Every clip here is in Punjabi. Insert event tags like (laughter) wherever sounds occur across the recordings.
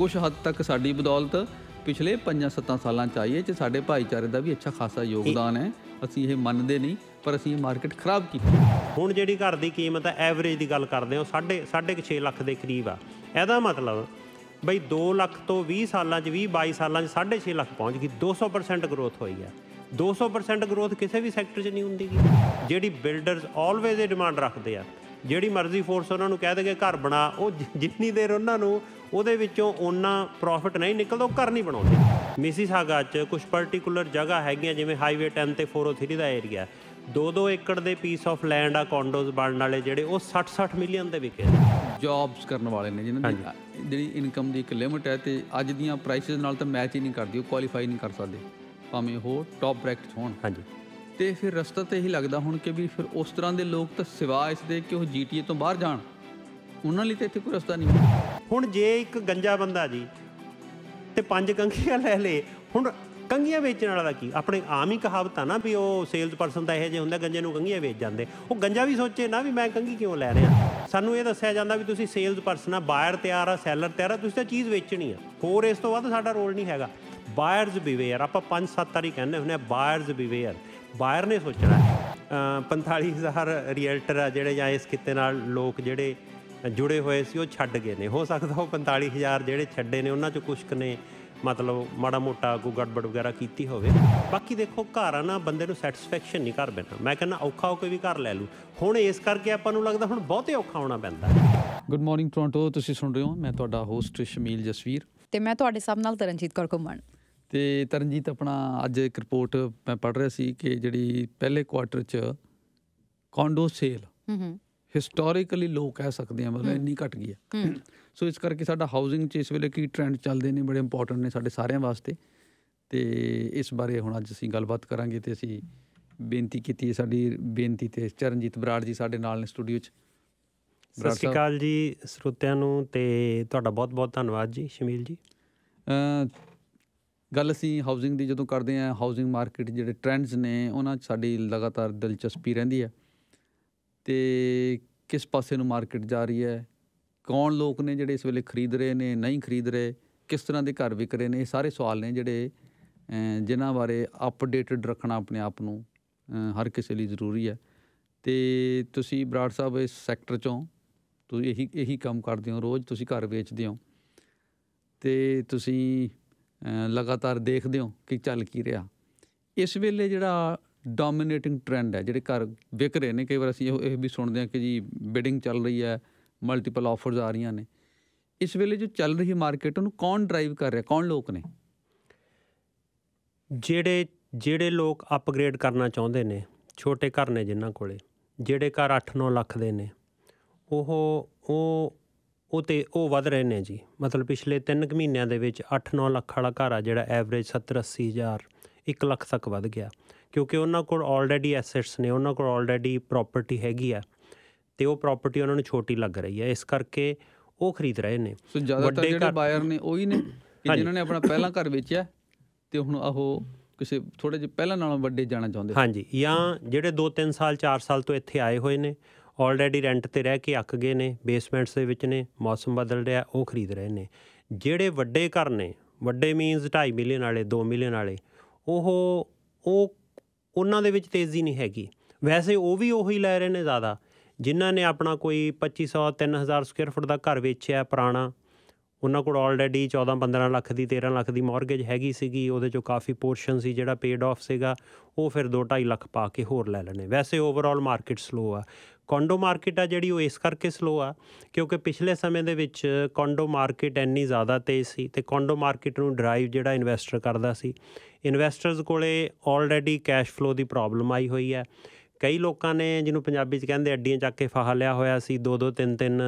ਕੁਝ ਹੱਦ ਤੱਕ ਸਾਡੀ ਬਦੌਲਤ ਪਿਛਲੇ 5-7 ਸਾਲਾਂ ਚ ਆਈ ਹੈ 'ਚ ਸਾਡੇ ਭਾਈਚਾਰੇ ਦਾ ਵੀ ਅੱਛਾ ਖਾਸਾ ਯੋਗਦਾਨ ਹੈ। ਅਸੀਂ ਇਹ ਮੰਨਦੇ ਨਹੀਂ, ਪਰ ਅਸੀਂ ਇਹ ਮਾਰਕੀਟ ਖਰਾਬ ਕੀਤੀ। ਹੁਣ ਜਿਹੜੀ ਘਰ ਦੀ ਕੀਮਤ ਹੈ ਐਵਰੇਜ ਦੀ ਗੱਲ ਕਰਦੇ ਹਾਂ ਸਾਢੇ ਸਾਢੇ ਕੁ 6 ਲੱਖ ਦੇ ਕਰੀਬ ਆ। ਇਹਦਾ ਮਤਲਬ ਬਈ 2 ਲੱਖ ਤੋਂ 20 ਸਾਲਾਂ 'ਚ 20 22 ਸਾਲਾਂ 'ਚ 6.5 ਲੱਖ ਪਹੁੰਚ ਗਈ 200% ਗਰੋਥ ਹੋਈ ਹੈ। 200% ਗਰੋਥ ਕਿਸੇ ਵੀ ਸੈਕਟਰ 'ਚ ਨਹੀਂ ਹੁੰਦੀ ਗੀ। ਜਿਹੜੀ ਬਿਲਡਰਸ ਆਲਵੇਜ਼ ਇਹ ਡਿਮਾਂਡ ਰੱਖਦੇ ਆ ਜਿਹੜੀ ਮਰਜ਼ੀ ਫੋਰਸ ਉਹਨਾਂ ਨੂੰ ਕਹਿ ਦੇਗੇ ਘਰ ਬਣਾ। ਉਹ ਜਿੰਨੀ ਦੇਰ ਉਹਨਾਂ ਨੂੰ ਉਹਦੇ ਵਿੱਚੋਂ ਉਹਨਾਂ ਪ੍ਰੋਫਿਟ ਨਹੀਂ ਨਿਕਲਦਾ ਉਹ ਘਰ ਨਹੀਂ ਬਣਾਉਂਦੇ। ਮਿਸੀਸਾਗਾ 'ਚ ਕੁਝ ਪਾਰਟਿਕੂਲਰ ਜਗ੍ਹਾ ਹੈਗੀਆਂ ਜਿਵੇਂ ਹਾਈਵੇ 10 ਤੇ 403 ਦਾ ਏਰੀਆ 2-2 ਏਕੜ ਦੇ ਪੀਸ ਆਫ ਲੈਂਡ ਆ ਕੌਂਡੋਜ਼ ਬਣਨ ਵਾਲੇ ਜਿਹੜੇ ਉਹ 60-60 ਮਿਲੀਅਨ ਦੇ ਵਿਕੇ। ਜੌਬਸ ਕਰਨ ਵਾਲੇ ਨੇ ਜਿਨ੍ਹਾਂ ਦੀ ਜਿਹੜੀ ਇਨਕਮ ਦੀ ਇੱਕ ਲਿਮਟ ਹੈ ਤੇ ਅੱਜ ਦੀਆਂ ਪ੍ਰਾਈਸਿਸ ਨਾਲ ਤਾਂ ਮੈਚ ਹੀ ਨਹੀਂ ਕਰਦੀ ਉਹ ਕੁਆਲੀਫਾਈ ਨਹੀਂ ਕਰ ਸਕਦੇ। ਭਾਵੇਂ ਉਹ ਟੌਪ ਬ੍ਰੈਕਟ ਹੋਣ। ਹਾਂਜੀ। ਤੇ ਫਿਰ ਰਸਤਾ ਤੇ ਇਹੀ ਲੱਗਦਾ ਹੁਣ ਕਿ ਵੀ ਫਿਰ ਉਸ ਤਰ੍ਹਾਂ ਦੇ ਲੋਕ ਤਾਂ ਸਿਵਾ ਇਸ ਦੇ ਕਿ ਉਹ ਜੀਟੀਏ ਤੋਂ ਬਾਹਰ ਜਾਣ। ਉਹਨਾਂ ਲਈ ਤਾਂ ਇੱਥੇ ਕੋਈ ਰਸਤਾ ਨਹੀਂ। ਹੁਣ ਜੇ ਇੱਕ ਗੰਜਾ ਬੰਦਾ ਜੀ ਤੇ ਪੰਜ ਕੰਘੀਆਂ ਲੈ ਲੇ, ਹੁਣ ਕੰਘੀਆਂ ਵੇਚਣ ਵਾਲਾ ਦਾ ਕੀ? ਆਪਣੇ ਆਮ ਹੀ ਕਹਾਵਤ ਆ ਨਾ ਵੀ ਉਹ ਸੇਲਸ ਪਰਸਨ ਦਾ ਇਹੋ ਜਿਹਾ ਹੁੰਦਾ, ਗੰਜੇ ਨੂੰ ਕੰਘੀਆਂ ਵੇਚ ਜਾਂਦੇ। ਉਹ ਗੰਜਾ ਵੀ ਸੋਚੇ ਨਾ ਵੀ ਮੈਂ ਕੰਘੀ ਕਿਉਂ ਲੈ ਰਿਹਾ? ਸਾਨੂੰ ਇਹ ਦੱਸਿਆ ਜਾਂਦਾ ਵੀ ਤੁਸੀਂ ਸੇਲਸ ਪਰਸਨ ਆ ਬਾਇਰ ਤਿਆਰ ਆ ਸੈਲਰ ਤਿਆਰ ਆ, ਤੁਸੀਂ ਤਾਂ ਚੀਜ਼ ਵੇਚਣੀ ਆ। ਹੋਰ ਇਸ ਤੋਂ ਵੱਧ ਸਾਡਾ ਰੋਲ ਨਹੀਂ ਹੈਗਾ। ਬਾਇਰਸ ਬਿਵੇਅਰ ਆਪਾਂ ਪੰਜ ਸੱਤ ਵਾਰੀ ਕਹਿੰਦੇ ਹੁੰਦੇ ਆ ਬਾਇਰਸ ਬਿਵੇਅਰ ਬਾਇਰ ਨੇ ਸੋਚਣਾ ਅ, 45000 ਰੀਅਲਟਰ ਆ ਜਿਹੜੇ ਜਾਂ ਇਸ ਕਿੱਤੇ ਨਾਲ ਲੋਕ ਜਿਹੜੇ ਜੁੜੇ ਹੋਏ ਸੀ ਉਹ ਛੱਡ ਗਏ ਨੇ। ਹੋ ਸਕਦਾ ਉਹ 45000 ਜਿਹੜੇ ਛੱਡੇ ਨੇ ਉਹਨਾਂ ਚੋਂ ਕੁਝ ਕੁ ਨੇ ਮਤਲਬ ਮਾੜਾ ਮੋਟਾ ਕੋਈ ਗੜਬੜ ਵਗੈਰਾ ਕੀਤੀ ਹੋਵੇ। ਬਾਕੀ ਦੇਖੋ ਘਰ ਆ ਨਾ ਬੰਦੇ ਨੂੰ ਸੈਟੀਸਫੈਕਸ਼ਨ ਨਹੀਂ ਘਰ ਬੈਠਾ ਮੈਂ ਕਹਿੰਦਾ ਔਖਾ ਹੋ ਕੇ ਵੀ ਘਰ ਲੈ ਲੂ ਹੁਣ ਇਸ ਕਰਕੇ ਆਪਾਂ ਨੂੰ ਲੱਗਦਾ ਹੁਣ ਬਹੁਤੇ ਔਖਾ ਹੋਣਾ ਪੈਂਦਾ। ਗੁੱਡ ਮਾਰਨਿੰਗ ਟੋਰਾਂਟੋ ਤੁਸੀਂ ਸੁਣ ਰਹੇ ਹੋ ਮੈਂ ਤੁਹਾਡਾ ਹੋਸਟ ਸ਼ਮੀਲ ਜਸਵੀਰ। ਤੇ ਮੈਂ ਤੁਹਾਡੇ ਸਭ ਨਾਲ ਤਰਨਜੀਤ ਕੌਰ ਘੁੰਮਣ। ਤੇ ਤਰਨਜੀਤ ਆਪਣਾ ਅੱਜ ਇੱਕ ਰਿਪੋਰਟ ਮੈਂ ਪੜ੍ਹ ਰਿਹਾ ਸੀ ਕਿ ਜਿਹੜੀ ਪਹਿਲੇ ਕੁਆਟਰ ਚ ਕੌਂਡੋ ਸੇਲ ਹੂੰ ਹੂੰ। ਹਿਸਟੋਰੀਕਲੀ ਲੋਕ ਕਹਿ ਸਕਦੇ ਆ ਮਤਲਬ ਇੰਨੀ ਘਟ ਗਈ ਹੈ। ਸੋ ਇਸ ਕਰਕੇ ਸਾਡਾ ਹਾਊਸਿੰਗ 'ਚ ਇਸ ਵੇਲੇ ਕੀ ਟ੍ਰੈਂਡ ਚੱਲਦੇ ਨੇ ਬੜੇ ਇੰਪੋਰਟੈਂਟ ਨੇ ਸਾਡੇ ਸਾਰਿਆਂ ਵਾਸਤੇ। ਤੇ ਇਸ ਬਾਰੇ ਹੁਣ ਅੱਜ ਅਸੀਂ ਗੱਲਬਾਤ ਕਰਾਂਗੇ ਤੇ ਅਸੀਂ ਬੇਨਤੀ ਕੀਤੀ ਹੈ ਸਾਡੀ ਬੇਨਤੀ ਤੇ ਚਰਨਜੀਤ ਬਰਾੜ ਜੀ ਸਾਡੇ ਨਾਲ ਨੇ ਸਟੂਡੀਓ 'ਚ। ਸਤਿ ਸ਼੍ਰੀ ਅਕਾਲ ਜੀ ਸਰੋਤਿਆਂ ਨੂੰ ਤੇ ਤੁਹਾਡਾ ਬਹੁਤ ਬਹੁਤ ਧੰਨਵਾਦ ਜੀ ਸ਼ਮੀਲ ਜੀ। ਅ, ਗੱਲ ਅਸੀਂ ਹਾਊਸਿੰਗ ਦੀ ਜਦੋਂ ਕਰਦੇ ਹਾਂ ਹਾਊਸਿੰਗ ਮਾਰਕੀਟ ਜਿਹੜੇ ਟ੍ਰੈਂਡਸ ਨੇ, ਉਹਨਾਂ 'ਚ ਸਾਡੀ ਲਗਾਤਾਰ ਦਿਲਚਸਪੀ ਰਹਿੰਦੀ ਹੈ। ਤੇ ਕਿਸ ਪਾਸੇ ਨੂੰ ਮਾਰਕੀਟ ਜਾ ਰਹੀ ਹੈ? ਕੌਣ ਲੋਕ ਨੇ ਜਿਹੜੇ ਇਸ ਵੇਲੇ ਖਰੀਦ ਰਹੇ ਨੇ, ਨਹੀਂ ਖਰੀਦ ਰਹੇ? ਕਿਸ ਤਰ੍ਹਾਂ ਦੇ ਘਰ ਵਿਕ ਰਹੇ ਨੇ? ਇਹ ਸਾਰੇ ਸਵਾਲ ਨੇ ਜਿਹੜੇ ਜਿਨ੍ਹਾਂ ਬਾਰੇ ਅਪਡੇਟਡ ਰੱਖਣਾ ਆਪਣੇ ਆਪ ਨੂੰ ਹਰ ਕਿਸੇ ਲਈ ਜ਼ਰੂਰੀ ਹੈ। ਤੇ ਤੁਸੀਂ ਬਰਾੜ ਸਾਹਿਬ ਇਸ ਸੈਕਟਰ 'ਚੋਂ, ਤੁਸੀਂ ਇਹੀ ਇਹੀ ਕੰਮ ਕਰਦੇ ਹੋ ਰੋਜ਼, ਤੁਸੀਂ ਘਰ ਵੇਚਦੇ ਹੋ। ਤੇ ਤੁਸੀਂ ਲਗਾਤਾਰ ਦੇਖਦੇ ਹੋ ਕਿ ਚੱਲ ਕੀ ਰਿਹਾ। ਇਸ ਵੇਲੇ ਜਿਹੜਾ ਡੋਮੀਨੇਟਿੰਗ ਟ੍ਰੈਂਡ ਹੈ, ਜਿਹੜੇ ਘਰ ਵਿਕ ਰਹੇ ਨੇ, ਕਈ ਵਾਰ ਅਸੀਂ ਇਹ ਵੀ ਸੁਣਦੇ ਹਾਂ ਕਿ ਜੀ ਬਿਡਿੰਗ ਚੱਲ ਰਹੀ ਹੈ ਮਲਟੀਪਲ ਆਫਰਸ ਆ ਰਹੀਆਂ ਨੇ। ਇਸ ਵੇਲੇ ਜੋ ਚੱਲ ਰਹੀ ਮਾਰਕੀਟ ਉਹਨੂੰ ਕੌਣ ਡਰਾਈਵ ਕਰ ਰਿਹਾ, ਕੌਣ ਲੋਕ ਨੇ? ਜਿਹੜੇ ਜਿਹੜੇ ਲੋਕ ਅਪਗ੍ਰੇਡ ਕਰਨਾ ਚਾਹੁੰਦੇ ਨੇ, ਛੋਟੇ ਘਰ ਨੇ ਜਿਨ੍ਹਾਂ ਕੋਲੇ, ਜਿਹੜੇ ਘਰ 8-9 ਲੱਖ ਦੇ ਨੇ, ਉਹ ਉਹ ਉਹ ਤੇ ਉਹ ਵੱਧ ਰਹੇ ਨੇ ਜੀ। ਮਤਲਬ ਪਿਛਲੇ 3 ਕੁ ਮਹੀਨਿਆਂ ਦੇ ਵਿੱਚ 8-9 ਲੱਖ ਵਾਲਾ ਘਰ ਆ ਜਿਹੜਾ ਐਵਰੇਜ 70-80 ਹਜ਼ਾਰ 1 ਲੱਖ ਤੱਕ ਵੱਧ ਗਿਆ। ਕਿਉਂਕਿ ਉਹਨਾਂ ਕੋਲ ਆਲਰੇਡੀ ਐਸੈਟਸ ਨੇ ਉਹਨਾਂ ਕੋਲ ਆਲਰੇਡੀ ਪ੍ਰਾਪਰਟੀ ਹੈਗੀ ਆ ਤੇ ਉਹ ਪ੍ਰਾਪਰਟੀ ਉਹਨਾਂ ਨੂੰ ਛੋਟੀ ਲੱਗ ਰਹੀ ਹੈ ਇਸ ਕਰਕੇ ਉਹ ਖਰੀਦ ਰਹੇ ਨੇ। ਸੋ ਜ਼ਿਆਦਾਤਰ ਜਿਹੜੇ ਬਾਇਰ ਨੇ ਉਹੀ ਨੇ ਕਿ। ਜਿਨ੍ਹਾਂ ਨੇ ਆਪਣਾ ਪਹਿਲਾ ਘਰ ਵੇਚਿਆ ਤੇ ਹੁਣ ਉਹ ਕਿਸੇ ਥੋੜੇ ਜਿਹੇ ਪਹਿਲਾਂ ਨਾਲੋਂ ਵੱਡੇ ਜਾਣਾ ਚਾਹੁੰਦੇ ਹਾਂਜੀ। ਜਾਂ ਜਿਹੜੇ 2-3 ਸਾਲ 4 ਸਾਲ ਤੋਂ ਇੱਥੇ ਆਏ ਹੋਏ ਨੇ ਆਲਰੇਡੀ ਰੈਂਟ ਤੇ ਰਹਿ ਕੇ ਅੱਕ ਗਏ ਨੇ ਬੇਸਮੈਂਟਸ ਦੇ ਵਿੱਚ ਨੇ, ਮੌਸਮ ਬਦਲ ਰਿਹਾ, ਉਹ ਖਰੀਦ ਰਹੇ ਨੇ। ਜਿਹੜੇ ਵੱਡੇ ਘਰ ਨੇ, ਵੱਡੇ ਮੀਨਸ 2.5 ਮਿਲੀਅਨ ਵਾਲੇ 2 ਮਿਲੀਅਨ ਵਾਲੇ, ਉਹ ਉਹ, ਉਹਨਾਂ ਦੇ ਵਿੱਚ ਤੇਜ਼ੀ ਨਹੀਂ ਹੈਗੀ। ਵੈਸੇ ਉਹ ਵੀ ਉਹੀ ਲੈ ਰਹੇ ਨੇ ਜ਼ਿਆਦਾ, ਜਿਨ੍ਹਾਂ ਨੇ ਆਪਣਾ ਕੋਈ 2500 3000 ਸਕੁਅਰ ਫੁੱਟ ਦਾ ਘਰ ਵੇਚਿਆ ਪੁਰਾਣਾ ਉਹਨਾਂ ਕੋਲ ਆਲਰੇਡੀ 14 15 ਲੱਖ ਦੀ 13 ਲੱਖ ਦੀ ਮਾਰਗੇਜ ਹੈਗੀ ਸੀਗੀ, ਉਹਦੇ ਚੋਂ ਕਾਫੀ ਪੋਰਸ਼ਨ ਸੀ ਜਿਹੜਾ ਪੇਡ ਆਫ ਸੀਗਾ, ਉਹ ਫਿਰ 2.5 ਲੱਖ ਪਾ ਕੇ ਹੋਰ ਲੈ ਲੈਣੇ। ਵੈਸੇ ਓਵਰਆਲ ਮਾਰਕੀਟ ਸਲੋ ਆ। ਕੌਂਡੋ ਮਾਰਕੀਟ ਆ ਜਿਹੜੀ, ਉਹ ਇਸ ਕਰਕੇ ਸਲੋ ਆ, ਕਿਉਂਕਿ ਪਿਛਲੇ ਸਮੇਂ ਦੇ ਵਿੱਚ ਕੌਂਡੋ ਮਾਰਕੀਟ ਇੰਨੀ ਜ਼ਿਆਦਾ ਤੇਜ਼ ਸੀ ਤੇ ਕੌਂਡੋ ਮਾਰਕੀਟ ਨੂੰ ਡਰਾਈਵ ਜਿਹੜਾ ਇਨਵੈਸਟਰ ਕਰਦਾ ਸੀ ਇਨਵੈਸਟਰਸ ਕੋਲੇ ਆਲਰੇਡੀ ਕੈਸ਼ ਫਲੋ ਦੀ ਪ੍ਰੋਬਲਮ ਆਈ ਹੋਈ ਹੈ। ਕਈ ਲੋਕਾਂ ਨੇ ਜਿਹਨੂੰ ਪੰਜਾਬੀ 'ਚ ਕਹਿੰਦੇ ਅੱਡੀਆਂ ਚੱਕ ਕੇ ਫਾਹਾ ਲਿਆ ਹੋਇਆ ਸੀ ਦੋ ਦੋ ਤਿੰਨ ਤਿੰਨ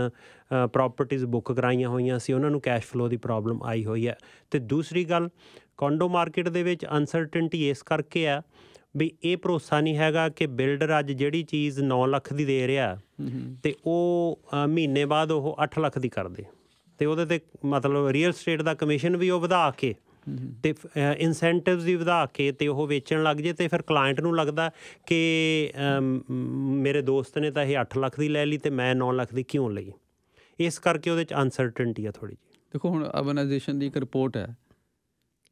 ਪ੍ਰਾਪਰਟੀਆਂ ਬੁੱਕ ਕਰਾਈਆਂ ਹੋਈਆਂ ਸੀ ਉਹਨਾਂ ਨੂੰ ਕੈਸ਼ ਫਲੋ ਦੀ ਪ੍ਰੋਬਲਮ ਆਈ ਹੋਈ ਹੈ। ਤੇ ਦੂਸਰੀ ਗੱਲ ਕੌਂਡੋ ਮਾਰਕੀਟ ਦੇ ਵਿੱਚ ਅਨਸਰਟਨਟੀ ਇਸ ਕਰਕੇ ਆ ਵੀ ਇਹ ਭਰੋਸਾ ਨਹੀਂ ਹੈਗਾ ਕਿ ਬਿਲਡਰ ਅੱਜ ਜਿਹੜੀ ਚੀਜ਼ 9 ਲੱਖ ਦੀ ਦੇ ਰਿਹਾ ਤੇ ਉਹ ਮਹੀਨੇ ਬਾਅਦ ਉਹ 8 ਲੱਖ ਦੀ ਕਰ ਦੇ। ਤੇ ਉਹਦੇ ਤੇ ਮਤਲਬ ਰੀਅਲ ਸਟੇਟ ਦਾ ਕਮਿਸ਼ਨ ਵੀ ਉਹ ਵਧਾ ਕੇ ਤੇ ਇਨਸੈਂਟਿਵਸ ਵੀ ਵਧਾ ਕੇ ਤੇ ਉਹ ਵੇਚਣ ਲੱਗ ਜੇ ਤੇ ਫਿਰ ਕਲਾਇੰਟ ਨੂੰ ਲੱਗਦਾ ਕਿ ਮੇਰੇ ਦੋਸਤ ਨੇ ਤਾਂ ਇਹ 8 ਲੱਖ ਦੀ ਲੈ ਲਈ ਤੇ ਮੈਂ 9 ਲੱਖ ਦੀ ਕਿਉਂ ਲਈ? ਇਸ ਕਰਕੇ ਉਹਦੇ ਚ ਅਨਸਰਟਨਟੀ ਆ ਥੋੜੀ ਜਿਹੀ। ਦੇਖੋ ਹੁਣ ਅਰਬਨਾਈਜੇਸ਼ਨ ਦੀ ਇੱਕ ਰਿਪੋਰਟ ਹੈ।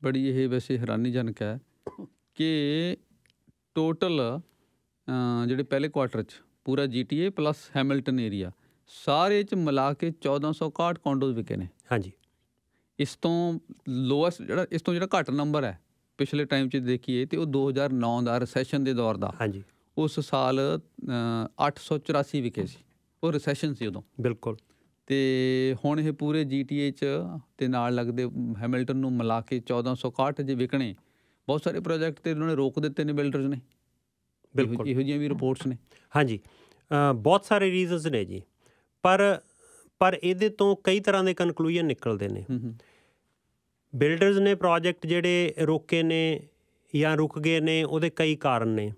ਬੜੀ ਇਹ ਵੈਸੇ ਹੈਰਾਨੀਜਨਕ ਹੈ ਕਿ ਟੋਟਲ ਜਿਹੜੇ ਪਹਿਲੇ ਕੁਆਟਰ ਚ ਪੂਰਾ ਜੀਟੀਏ ਪਲੱਸ ਹੈਮਿਲਟਨ ਏਰੀਆ ਸਾਰੇ ਚ ਮਿਲਾ ਕੇ 1461 ਕੌਂਡੋਜ਼ ਵਿਕੇ ਨੇ। ਹਾਂਜੀ। ਇਸ ਤੋਂ ਲੋਐਸਟ ਜਿਹੜਾ ਇਸ ਤੋਂ ਜਿਹੜਾ ਘੱਟ ਨੰਬਰ ਹੈ ਪਿਛਲੇ ਟਾਈਮ 'ਚ ਦੇਖੀਏ ਤੇ ਉਹ 2009 ਦਾ ਰੈਸੈਸ਼ਨ ਦੇ ਦੌਰ ਦਾ। ਹਾਂਜੀ। ਉਸ ਸਾਲ ਅ, 884 ਵਿਕੇ ਸੀ। ਉਹ ਰੈਸੈਸ਼ਨ ਸੀ ਉਦੋਂ। ਬਿਲਕੁਲ। ਤੇ ਹੁਣ ਇਹ ਪੂਰੇ ਜੀਟੀਏ 'ਚ ਤੇ ਨਾਲ ਲੱਗਦੇ ਹੈਮਿਲਟਨ ਨੂੰ ਮਿਲਾ ਕੇ 1461 ਜੇ ਵਿਕਣੇ ਬਹੁਤ ਸਾਰੇ ਪ੍ਰੋਜੈਕਟ ਤੇ ਉਹਨਾਂ ਨੇ ਰੋਕ ਦਿੱਤੇ ਨੇ ਬਿਲਡਰਸ ਨੇ। ਬਿਲਕੁਲ। ਇਹੋ ਜਿਹੀਆਂ ਵੀ ਰਿਪੋਰਟਸ ਨੇ। ਹਾਂਜੀ। ਬਹੁਤ ਸਾਰੇ ਰੀਜ਼ਨਸ ਨੇ ਜੀ। ਪਰ ਪਰ ਇਹਦੇ ਤੋਂ ਕਈ ਤਰ੍ਹਾਂ ਦੇ ਕਨਕਲੂਜਨ ਨਿਕਲਦੇ ਨੇ। ਬਿਲਡਰਸ ਨੇ ਪ੍ਰੋਜੈਕਟ ਜਿਹੜੇ ਰੋਕੇ ਨੇ ਜਾਂ ਰੁਕ ਗਏ ਨੇ, ਉਹਦੇ ਕਈ ਕਾਰਨ ਨੇ।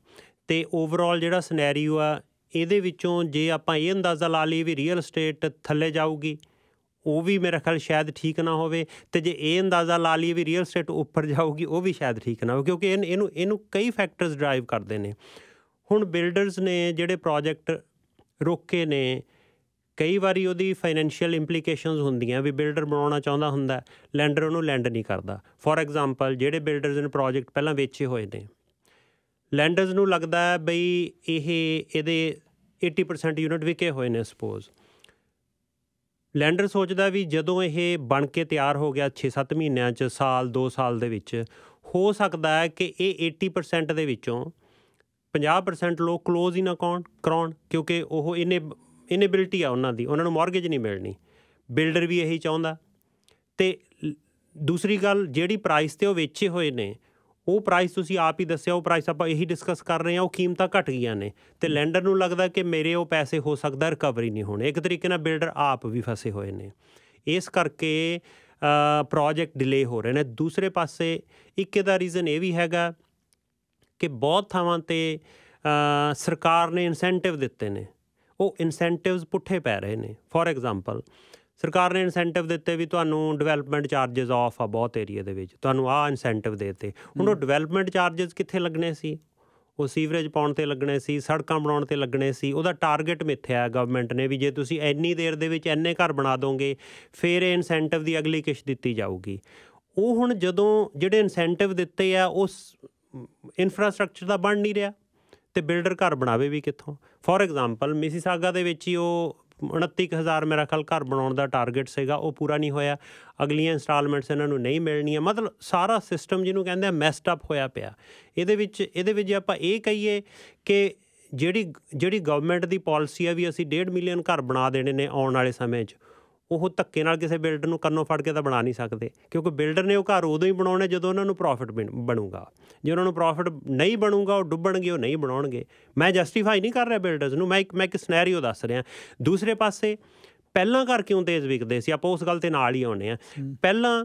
ਤੇ ਓਵਰਆਲ ਜਿਹੜਾ ਸਿਨੈਰੀਓ ਆ, ਇਹਦੇ ਵਿੱਚੋਂ ਜੇ ਆਪਾਂ ਇਹ ਅੰਦਾਜ਼ਾ ਲਾ ਲਈਏ ਵੀ ਰੀਅਲ ਏਸਟੇਟ ਥੱਲੇ ਜਾਊਗੀ, ਉਹ ਵੀ ਮੇਰਾ ਖਿਆਲ ਸ਼ਾਇਦ ਠੀਕ ਨਾ ਹੋਵੇ। ਤੇ ਜੇ ਇਹ ਅੰਦਾਜ਼ਾ ਲਾ ਲਈਏ ਵੀ ਰੀਅਲ ਸਟੇਟ ਉੱਪਰ ਜਾਊਗੀ, ਉਹ ਵੀ ਸ਼ਾਇਦ ਠੀਕ ਨਾ ਹੋਵੇ, ਕਿਉਂਕਿ ਇਹਨ- ਇਹਨੂੰ ਇਹਨੂੰ ਕਈ ਫੈਕਟਰਸ ਡਰਾਈਵ ਕਰਦੇ ਨੇ। ਹੁਣ ਬਿਲਡਰਸ ਨੇ ਜਿਹੜੇ ਪ੍ਰੋਜੈਕਟ ਰੋਕੇ ਨੇ ਕਈ ਵਾਰੀ ਉਹਦੀ ਫਾਈਨੈਂਸ਼ੀਅਲ ਇੰਪਲੀਕੇਸ਼ਨਸ ਹੁੰਦੀਆਂ ਵੀ ਬਿਲਡਰ ਬਣਾਉਣਾ ਚਾਹੁੰਦਾ ਹੁੰਦਾ ਲੈਂਡਰ ਉਹਨੂੰ ਲੈਂਡ ਨਹੀਂ ਕਰਦਾ। ਫੋਰ ਐਗਜ਼ਾਮਪਲ ਜਿਹੜੇ ਬਿਲਡਰਸ ਨੇ ਪ੍ਰੋਜੈਕਟ ਪਹਿਲਾਂ ਵੇਚੇ ਹੋਏ ਨੇ ਲੈਂਡਰਸ ਨੂੰ ਲੱਗਦਾ ਹੈ ਬਈ ਇਹ, ਇਹਦੇ 80% ਯੂਨਿਟ ਵਿਕੇ ਹੋਏ ਨੇ ਸਪੋਜ਼ ਲੈਂਡਰ ਸੋਚਦਾ ਵੀ ਜਦੋਂ ਇਹ ਬਣ ਕੇ ਤਿਆਰ ਹੋ ਗਿਆ 6-7 ਮਹੀਨਿਆਂ ਚ, ਸਾਲ 2 ਸਾਲ ਦੇ ਵਿੱਚ, ਹੋ ਸਕਦਾ ਹੈ ਕਿ ਇਹ 80% ਦੇ ਵਿੱਚੋਂ 50% ਲੋਕ ক্লোਜ਼ ਹੀ ਨਾ ਕਰਾਉਣ ਕਰਾਉਣ, ਕਿਉਂਕਿ ਉਹ ਇਹਨੇ ਇਨੇਬਿਲਿਟੀ ਆ ਉਹਨਾਂ ਦੀ, ਉਹਨਾਂ ਨੂੰ ਮਾਰਗੇਜ ਨਹੀਂ ਮਿਲਣੀ। ਬਿਲਡਰ ਵੀ ਇਹੀ ਚਾਹੁੰਦਾ। ਤੇ ਲ- ਦੂਸਰੀ ਗੱਲ, ਜਿਹੜੀ ਪ੍ਰਾਈਸ ਤੇ ਉਹ ਵੇਚੇ ਹੋਏ ਨੇ, ਉਹ ਪ੍ਰਾਈਸ ਤੁਸੀਂ ਆਪ ਹੀ ਦੱਸਿਆ, ਉਹ ਪ੍ਰਾਈਸ ਆਪਾਂ ਇਹੀ ਡਿਸਕਸ ਕਰ ਰਹੇ ਹਾਂ, ਉਹ ਕੀਮਤਾਂ ਘਟ ਗਈਆਂ ਨੇ। ਤੇ ਲੈਂਡਰ ਨੂੰ ਲੱਗਦਾ ਕਿ ਮੇਰੇ ਉਹ ਪੈਸੇ ਹੋ ਸਕਦਾ ਰਿਕਵਰੀ ਨਹੀਂ ਹੋਣੇ। ਇੱਕ ਤਰੀਕੇ ਨਾਲ ਬਿਲਡਰ ਆਪ ਵੀ ਫਸੇ ਹੋਏ ਨੇ। ਇਸ ਕਰਕੇ ਪ੍ਰੋਜੈਕਟ ਡਿਲੇ ਹੋ ਰਹੇ ਨੇ। ਦੂਸਰੇ ਪਾਸੇ, ਇੱਕ ਇਹਦਾ ਰੀਜ਼ਨ ਇਹ ਵੀ ਹੈਗਾ ਕਿ ਬਹੁਤ ਥਾਵਾਂ ਤੇ ਸਰਕਾਰ ਨੇ ਇਨਸੈਂਟਿਵ ਦਿੱਤੇ ਨੇ। ਉਹ ਇਨਸੈਂਟਿਵਸ ਪੁੱਠੇ ਪੈ ਰਹੇ ਨੇ। ਫੋਰ ਐਗਜ਼ਾਮਪਲ ਸਰਕਾਰ ਨੇ ਇਨਸੈਂਟਿਵ ਦਿੱਤੇ ਵੀ ਤੁਹਾਨੂੰ ਡਿਵੈਲਪਮੈਂਟ ਚਾਰजेस ਆਫ ਆ ਬਹੁਤ ਏਰੀਆ ਦੇ ਵਿੱਚ। ਤੁਹਾਨੂੰ ਆ ਇਨਸੈਂਟਿਵ ਦੇਤੇ। ਹੁਣ ਉਹ ਡਿਵੈਲਪਮੈਂਟ ਚਾਰजेस ਕਿੱਥੇ ਲੱਗਣੇ ਸੀ? ਉਹ ਸੀਵਰੇਜ ਪਾਉਣ ਤੇ ਲੱਗਣੇ ਸੀ ਸੜਕਾਂ ਬਣਾਉਣ ਤੇ ਲੱਗਣੇ ਸੀ। ਉਹਦਾ ਟਾਰਗੇਟ ਮਿੱਥਿਆ ਗਵਰਨਮੈਂਟ ਨੇ ਵੀ ਜੇ ਤੁਸੀਂ ਇੰਨੀ ਦੇਰ ਦੇ ਵਿੱਚ ਇੰਨੇ ਘਰ ਬਣਾ ਦੋਗੇ ਫਿਰ ਇਹ ਇਨਸੈਂਟਿਵ ਦੀ ਅਗਲੀ ਕਿਸ਼ਤ ਦਿੱਤੀ ਜਾਊਗੀ। ਉਹ ਹੁਣ ਜਦੋਂ ਜਿਹੜੇ ਇਨਸੈਂਟਿਵ ਦਿੱਤੇ ਆ ਉਸ ਇਨਫਰਾਸਟ੍ਰਕਚਰ ਦਾ ਬਣ ਨਹੀਂ ਰਿਹਾ। ਤੇ ਬਿਲਡਰ ਘਰ ਬਣਾਵੇ ਵੀ ਕਿੱਥੋਂ? ਫੋਰ ਐਗਜ਼ਾਮਪਲ ਮਿਸੀਸਾਗਾ ਦੇ ਵਿੱਚ ਹੀ ਉਹ 29000 ਮੇਰਾ ਖਿਆਲ ਘਰ ਬਣਾਉਣ ਦਾ ਟਾਰਗੇਟ ਸੀਗਾ, ਉਹ ਪੂਰਾ ਨਹੀਂ ਹੋਇਆ। ਅਗਲੀਆਂ ਇਨਸਟਾਲਮੈਂਟਸ ਇਹਨਾਂ ਨੂੰ ਨਹੀਂ ਮਿਲਣੀਆਂ। ਮਤਲਬ ਸਾਰਾ ਸਿਸਟਮ ਜਿਹਨੂੰ ਕਹਿੰਦੇ ਆ ਮੈਸਡ ਅਪ ਹੋਇਆ ਪਿਆ। ਇਹਦੇ ਵਿੱਚ ਇਹਦੇ ਵਿੱਚ ਜੇ ਆਪਾਂ ਇਹ ਕਹੀਏ ਕਿ ਜਿਹੜੀ ਜਿਹੜੀ ਗਵਰਨਮੈਂਟ ਦੀ ਪਾਲਿਸੀ ਆ ਵੀ ਅਸੀਂ 1.5 ਮਿਲੀਅਨ ਘਰ ਬਣਾ ਦੇਣੇ ਨੇ ਆਉਣ ਵਾਲੇ ਸਮੇਂ 'ਚ ਉਹ ਧੱਕੇ ਨਾਲ ਕਿਸੇ ਬਿਲਡਰ ਨੂੰ ਕੰਨੋਂ ਫੜ ਕੇ ਤਾਂ ਬਣਾ ਨਹੀਂ ਸਕਦੇ। ਕਿਉਂਕਿ ਬਿਲਡਰ ਨੇ ਉਹ ਘਰ ਉਦੋਂ ਹੀ ਬਣਾਉਣੇ ਜਦੋਂ ਉਹਨਾਂ ਨੂੰ ਪ੍ਰੋਫਿਟ ਬਣੂਗਾ। ਜੇ ਉਹਨਾਂ ਨੂੰ ਪ੍ਰੋਫਿਟ ਨਹੀਂ ਬਣੂਗਾ ਉਹ ਡੁੱਬਣਗੇ ਉਹ ਨਹੀਂ ਬਣਾਉਣਗੇ। ਮੈਂ ਜਸਟੀਫਾਈ ਨਹੀਂ ਕਰ ਰਿਹਾ ਬਿਲਡਰਸ ਨੂੰ ਮੈਂ ਇੱਕ ਮੈਂ ਇੱਕ ਸਿਨੈਰੀਓ ਦੱਸ ਰਿਹਾ। ਦੂਸਰੇ ਪਾਸੇ ਪਹਿਲਾਂ ਘਰ ਕਿਉਂ ਤੇਜ਼ ਵਿਕਦੇ ਸੀ? ਆਪਾਂ ਉਸ ਗੱਲ ਤੇ ਨਾਲ ਹੀ ਆਉਣੇ ਆ ਪਹਿਲਾਂ